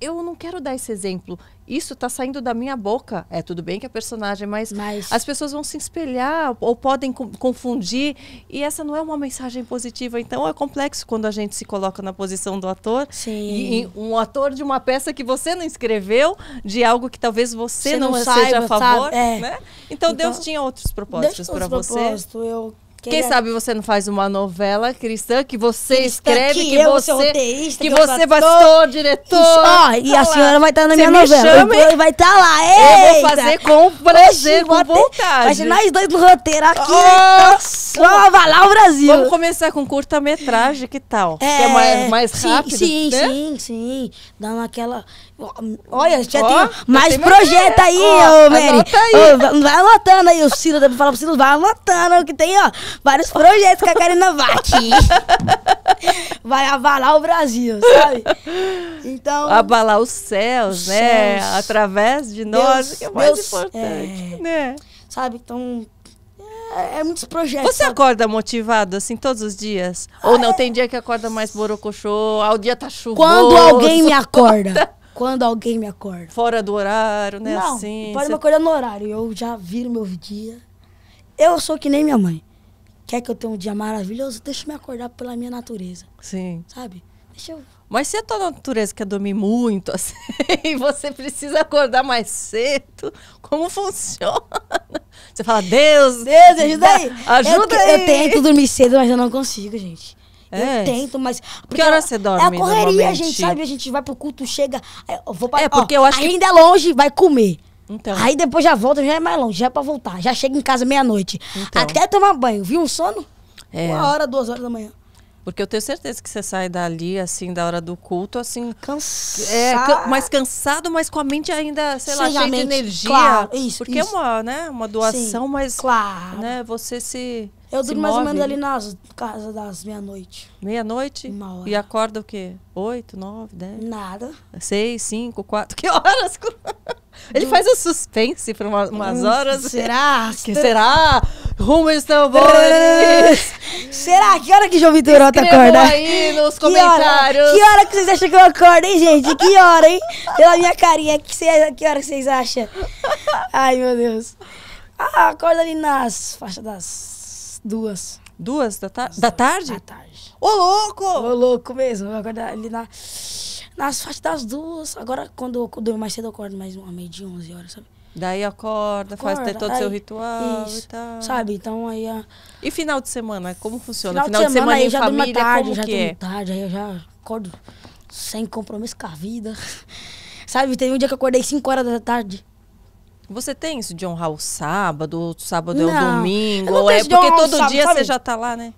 eu não quero dar esse exemplo. Isso tá saindo da minha boca. É tudo bem que é personagem, mas, Mas- as pessoas vão se espelhar ou podem co- confundir. E essa não é uma mensagem positiva. Então é complexo quando a gente se coloca na posição do ator. Sim. E, e um ator de uma peça que você não escreveu, de algo que talvez você, Você não, não seja saiba, a favor. É. Né? Então, Então, Deus tinha outros propósitos para você. propósitos, Eu Quem queria- sabe você não faz uma novela cristã que você Cristã, escreve, que que, eu você sou roteirista, que que eu você pastor, diretor. Ó, e Tá a lá. senhora vai estar na Você minha novela. chama, Eu- vai estar lá. eu Eita! vou fazer com prazer, Oxi, com vontade. Ser nós dois no roteiro aqui. Oh! Nossa, vamos avalar o Brasil. Vamos começar com curta-metragem, que tal? que é mais, mais sim, rápido, Sim, né? sim, sim. Dando aquela. Olha, já Ó, tem já mais tem mais projeto aí, Ó, ô, Mary. aí. Va- vai anotando aí. O Ciro, deve falar pro Ciro, vai anotando que tem, ó, vários projetos que a Karina aqui. *laughs* vai avalar o Brasil, sabe? Então. Abalar os céus, Os né? céus. Através de nós, Deus- que é mais Deus, importante, é. né? Sabe? Então. É, é muitos projetos. Você sabe? acorda motivado, assim, todos os dias? Ou não, tem dia que acorda mais borocochô, ah, o dia tá chuvoso. Quando alguém me acorda. *laughs* Quando alguém me acorda. Fora do horário, né? Não, assim, pode cê- me acordar no horário. Eu já viro meu dia. Eu sou que nem minha mãe. Quer que eu tenha um dia maravilhoso? Deixa eu me acordar pela minha natureza, Sim. sabe? Deixa eu... Mas se a tua natureza quer dormir muito, *laughs* assim, e você precisa acordar mais cedo, como funciona? Você fala, Deus, Deus, ajuda aí. Ajuda eu, aí. Eu tento dormir cedo, mas eu não consigo, gente. É? Eu tento, mas... porque hora é- você dorme, É a correria, normalmente? gente, sabe? A gente vai pro culto, chega... Eu vou pra, É, porque ó, eu acho que- Ainda é longe, vai comer. Então. Aí depois já volta, já é mais longe, já é pra voltar. Já chega em casa meia-noite. Então. Até tomar banho. Viu um sono? É. Uma hora, duas horas da manhã. Porque eu tenho certeza que você sai dali, assim, da hora do culto, assim, Cansado. é, ca- mais cansado, mas com a mente ainda, sei lá, Sim, a cheia de energia. claro, isso, porque isso. é uma, né, uma doação, Sim, mas claro. né, você se, Eu durmo mais ou menos ali nas casas das meia-noite. Meia-noite? Uma hora. E acorda o quê? Oito, nove, dez? Nada. Seis, cinco, quatro. Que horas? *laughs* Ele faz o suspense por uma- umas Hum, horas. Será? *laughs* Que será? Rumo tambores. *laughs* Será? Que hora que João Vitor Escrevam acorda? aí nos Que hora? comentários. Que hora que vocês acham que eu acordo, hein, gente? Que hora, hein? Pela minha carinha, que, cê- que hora que vocês acham? Ai, meu Deus. Ah, acorda ali nas faixas das duas Duas da, ta da tarde? da tarde. Ô, louco! Ô, louco mesmo. Acordo ali na, nas faixas das duas. Agora, quando eu durmo mais cedo, eu acordo mais uma meia de 11 horas, sabe? Daí acorda, faz Acorda, todo o seu aí- ritual Isso, e tal. Sabe? Então, aí... a- E final de semana, como funciona? Final, de semana, aí em eu já durmo à família, tarde, como já que é? tarde, aí eu já acordo sem compromisso com a vida. *laughs* Sabe, teve um dia que eu acordei 5 horas da tarde. Você tem isso de honrar o sábado, ou sábado é o Não, domingo, não ou é porque todo sábado, dia sabe? você já tá lá, né?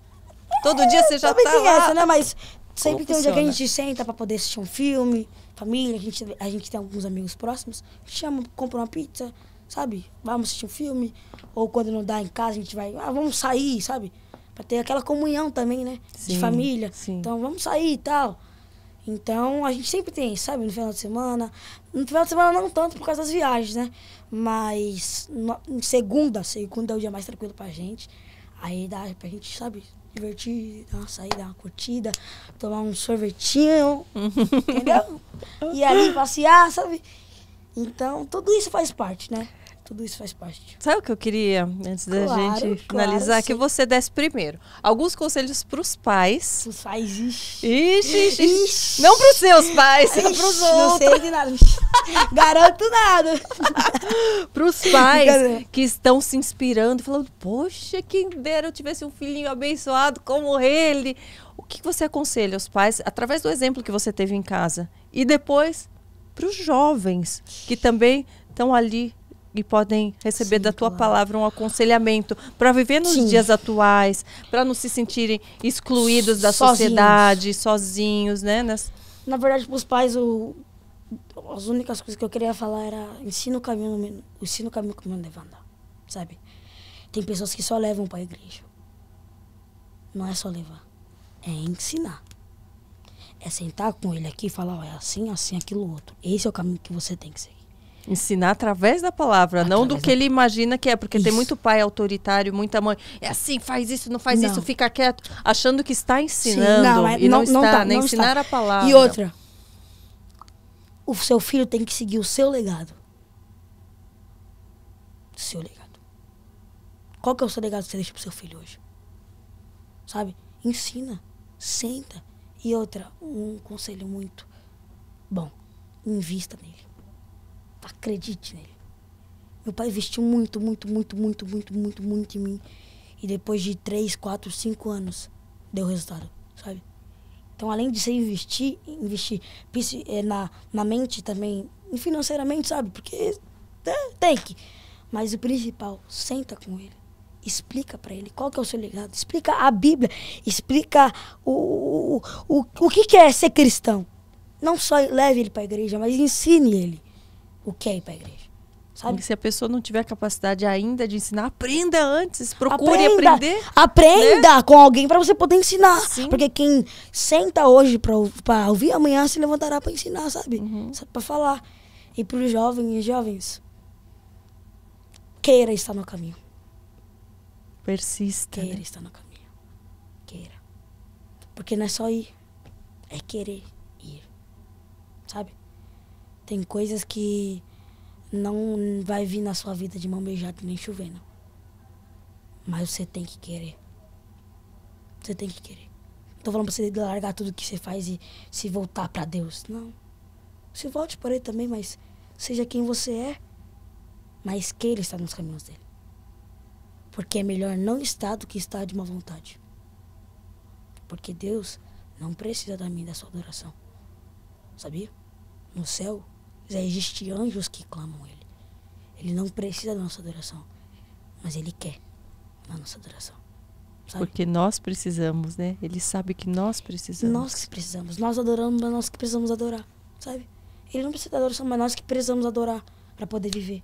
Todo dia você já tá tem lá. essa, né? Mas sempre Como tem um dia que a gente senta pra poder assistir um filme, família, a gente, a gente tem alguns amigos próximos, chama, compra uma pizza, sabe? Vamos assistir um filme. Ou quando não dá em casa, a gente vai, ah, vamos sair, sabe? Pra ter aquela comunhão também, né? Sim, de família. sim. Então vamos sair e tal. Então a gente sempre tem, sabe? No final de semana. No final de semana não tanto por causa das viagens, né? Mas no, em segunda, segunda é o dia mais tranquilo pra gente. Aí dá pra gente, sabe? Divertir, dar uma saída, dar uma curtida, tomar um sorvetinho, entendeu? E ali passear, sabe? Então, tudo isso faz parte, né? Tudo isso faz parte. Sabe o que eu queria, antes da Claro, gente claro, finalizar, que você desse primeiro alguns conselhos pros pais. Tu faz isso. Ixi, ixi, ixi. Ixi. Não pros seus pais, Ixi, pros Não outros. sei de nada. *laughs* Garanto nada. Pros pais Brincadeira. que estão se inspirando, falando, poxa, quem dera eu tivesse um filhinho abençoado como ele. O que você aconselha aos pais, através do exemplo que você teve em casa? E depois, pros jovens, que também estão ali e podem receber Sim, da tua claro. palavra um aconselhamento para viver nos Sim. dias atuais, para não se sentirem excluídos da Sozinhos. sociedade, sozinhos, né? Nas- Na verdade, pros pais, o, as únicas coisas que eu queria falar era ensina o caminho, ensina o caminho que o deve andar, sabe? Tem pessoas que só levam pra igreja. Não é só levar, é ensinar. É sentar com ele aqui e falar, ó, é assim, assim, aquilo outro. Esse é o caminho que você tem que seguir. Ensinar através da palavra, não do Através que da- ele imagina que é, porque tem Isso. muito pai autoritário, muita mãe. É assim, faz isso, não faz Não. isso, fica quieto, achando que está Sim, ensinando é- e não, está, tá, nem não ensinar está. a palavra. E outra, o seu filho tem que seguir o seu legado. Seu legado. Qual que é o seu legado que você deixa pro seu filho hoje? Sabe? Ensina, senta. E outra, um conselho muito bom. Invista nele. Acredite nele. Meu pai investiu muito, muito, muito, muito, muito, muito, muito em mim. E depois de três, quatro, cinco anos, deu resultado, sabe? Então, além de você investir, investir eh, na, na mente também, financeiramente, sabe? Porque né, tem que. Mas o principal, senta com ele. Explica pra ele qual que é o seu legado. Explica a Bíblia. Explica o, o, o, o que, que é ser cristão. Não só leve ele pra igreja, mas ensine ele o que é ir pra igreja. Sabe? E se a pessoa não tiver capacidade ainda de ensinar, aprenda antes, procure Aprenda, aprender. Aprenda com alguém pra você poder ensinar. Sim. Porque quem senta hoje pra ouvir, amanhã se levantará pra ensinar, sabe? Uhum. Sabe, Pra falar. E pros jovens e jovens, queira estar no caminho. Persista. Queira né? estar no caminho. Queira. Porque não é só ir, é querer ir. Sabe? Tem coisas que não vai vir na sua vida de mão beijada nem chovendo. Mas você tem que querer. Você tem que querer. Não tô falando pra você largar tudo que você faz e se voltar pra Deus. Não. Se volte por ele também, mas seja quem você é. Mas queira estar nos caminhos dele. Porque é melhor não estar do que estar de má vontade. Porque Deus não precisa da e da sua adoração. Sabia? No céu já existem anjos que clamam Ele. Ele não precisa da nossa adoração. Mas Ele quer a nossa adoração. Sabe? Porque nós precisamos, né? Ele sabe que nós precisamos. Nós que precisamos. Nós adoramos, mas nós que precisamos adorar. Sabe? Ele não precisa da adoração, mas nós que precisamos adorar para poder viver.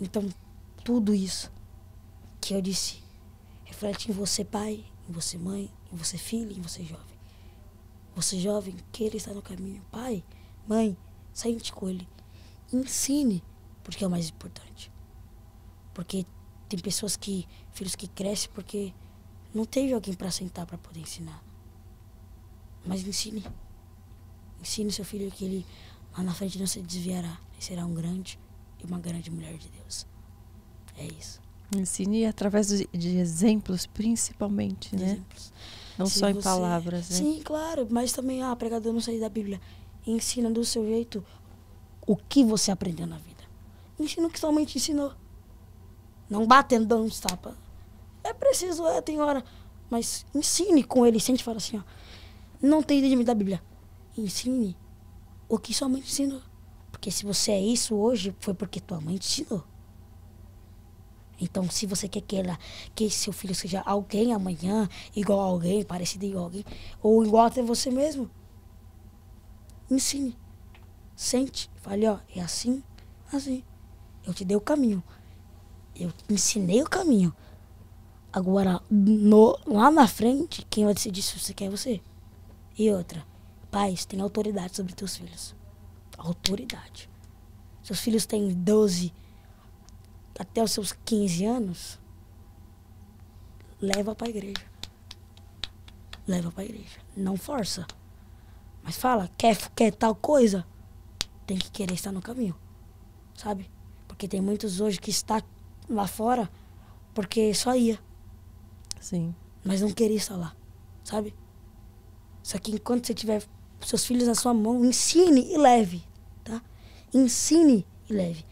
Então, tudo isso que eu disse reflete em você, pai, em você, mãe, em você, filho, em você, jovem. Você, jovem, queira estar no caminho. Pai, mãe, sente com ele. Ensine, porque é o mais importante. Porque tem pessoas que, filhos que crescem porque não teve alguém para sentar para poder ensinar. Mas ensine. Ensine seu filho que ele lá na frente não se desviará e será um grande e uma grande mulher de Deus. É isso. Ensine através de exemplos, principalmente, né? Exemplos. Não Se só em palavras, né? Sim, claro, mas também, ah, pregador não sair da Bíblia. Ensina do seu jeito o que você aprendeu na vida. Ensina o que somente ensinou. Não batendo, dando uns tapas. É preciso, é, tem hora. Mas ensine com ele, sempre fala assim, ó. Não tem entendimento da Bíblia. Ensine o que sua mãe ensinou. Porque se você é isso hoje, foi porque tua mãe te ensinou. Então, se você quer que, ela, que seu filho seja alguém amanhã, igual a alguém, parecido a alguém, ou igual até você mesmo, ensine. Sente. Fale, ó, é assim, assim. Eu te dei o caminho. Eu ensinei o caminho. Agora, no, lá na frente, quem vai decidir se você quer é você. E outra, pais têm autoridade sobre teus filhos. Autoridade. Seus filhos têm 12, até os seus 15 anos, leva para a igreja. Leva para a igreja. Não força. Mas fala, quer, quer tal coisa? Tem que querer estar no caminho. Sabe? Porque tem muitos hoje que está lá fora porque só ia. Sim. Mas não queria estar lá. Sabe? Só que enquanto você tiver seus filhos na sua mão, ensine e leve. Tá? Ensine e leve.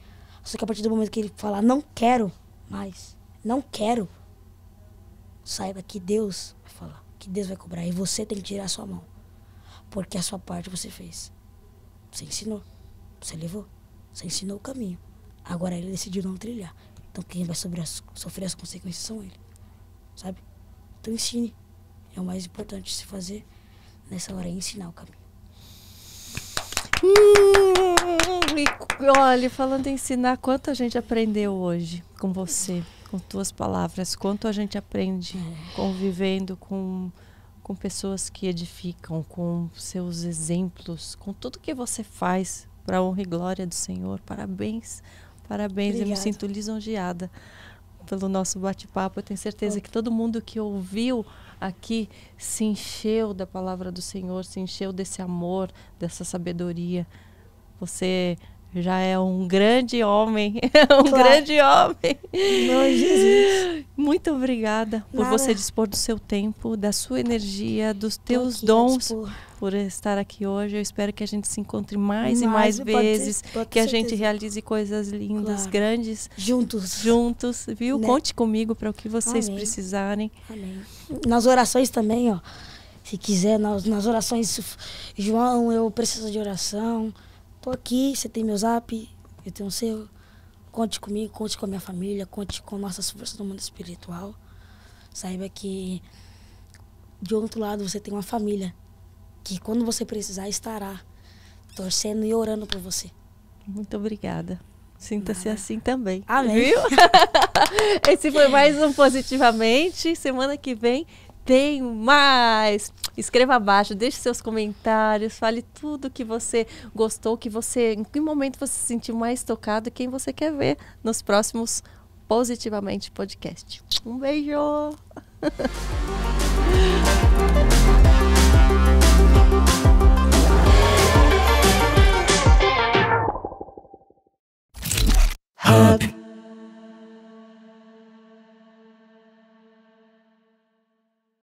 Só que a partir do momento que ele falar, não quero mais, não quero, saiba que Deus vai falar, que Deus vai cobrar. E você tem que tirar a sua mão. Porque a sua parte você fez. Você ensinou, você levou, você ensinou o caminho. Agora ele decidiu não trilhar. Então quem vai as, sofrer as consequências são ele. Sabe? Então ensine. É o mais importante se fazer nessa hora, é ensinar o caminho. Hum, e, olha, falando em ensinar, quanto a gente aprendeu hoje com você, com tuas palavras, quanto a gente aprende é. convivendo com, com pessoas que edificam, com seus exemplos, com tudo que você faz para a honra e glória do Senhor. Parabéns, parabéns. Obrigada. Eu me sinto lisonjeada pelo nosso bate-papo. Eu tenho certeza que todo mundo que ouviu aqui se encheu da palavra do Senhor, se encheu desse amor, dessa sabedoria. Você já é um grande homem, *laughs* um claro. grande homem. Não, Jesus. Muito obrigada por você dispor do seu tempo, da sua energia, dos teus dons, por estar aqui hoje. Eu espero que a gente se encontre mais, mais e mais vezes, pode que a gente realize coisas lindas, claro. grandes, juntos, juntos, viu? Né? Conte comigo para o que vocês Amém. precisarem. Amém. Nas orações também, ó. Se quiser, nas, nas orações, João, eu preciso de oração. Tô aqui, você tem meu zap, eu tenho o seu. Conte comigo, conte com a minha família, conte com nossas forças do mundo espiritual. Saiba que de outro lado você tem uma família que quando você precisar estará torcendo e orando por você. Muito obrigada. Sinta-se assim também. Amém. Viu? *laughs* Esse foi mais um Positivamente. Semana que vem tem mais. Escreva abaixo, deixe seus comentários, fale tudo que você gostou, que você, em que momento você se sentiu mais tocado e quem você quer ver nos próximos Positivamente Podcast. Um beijo!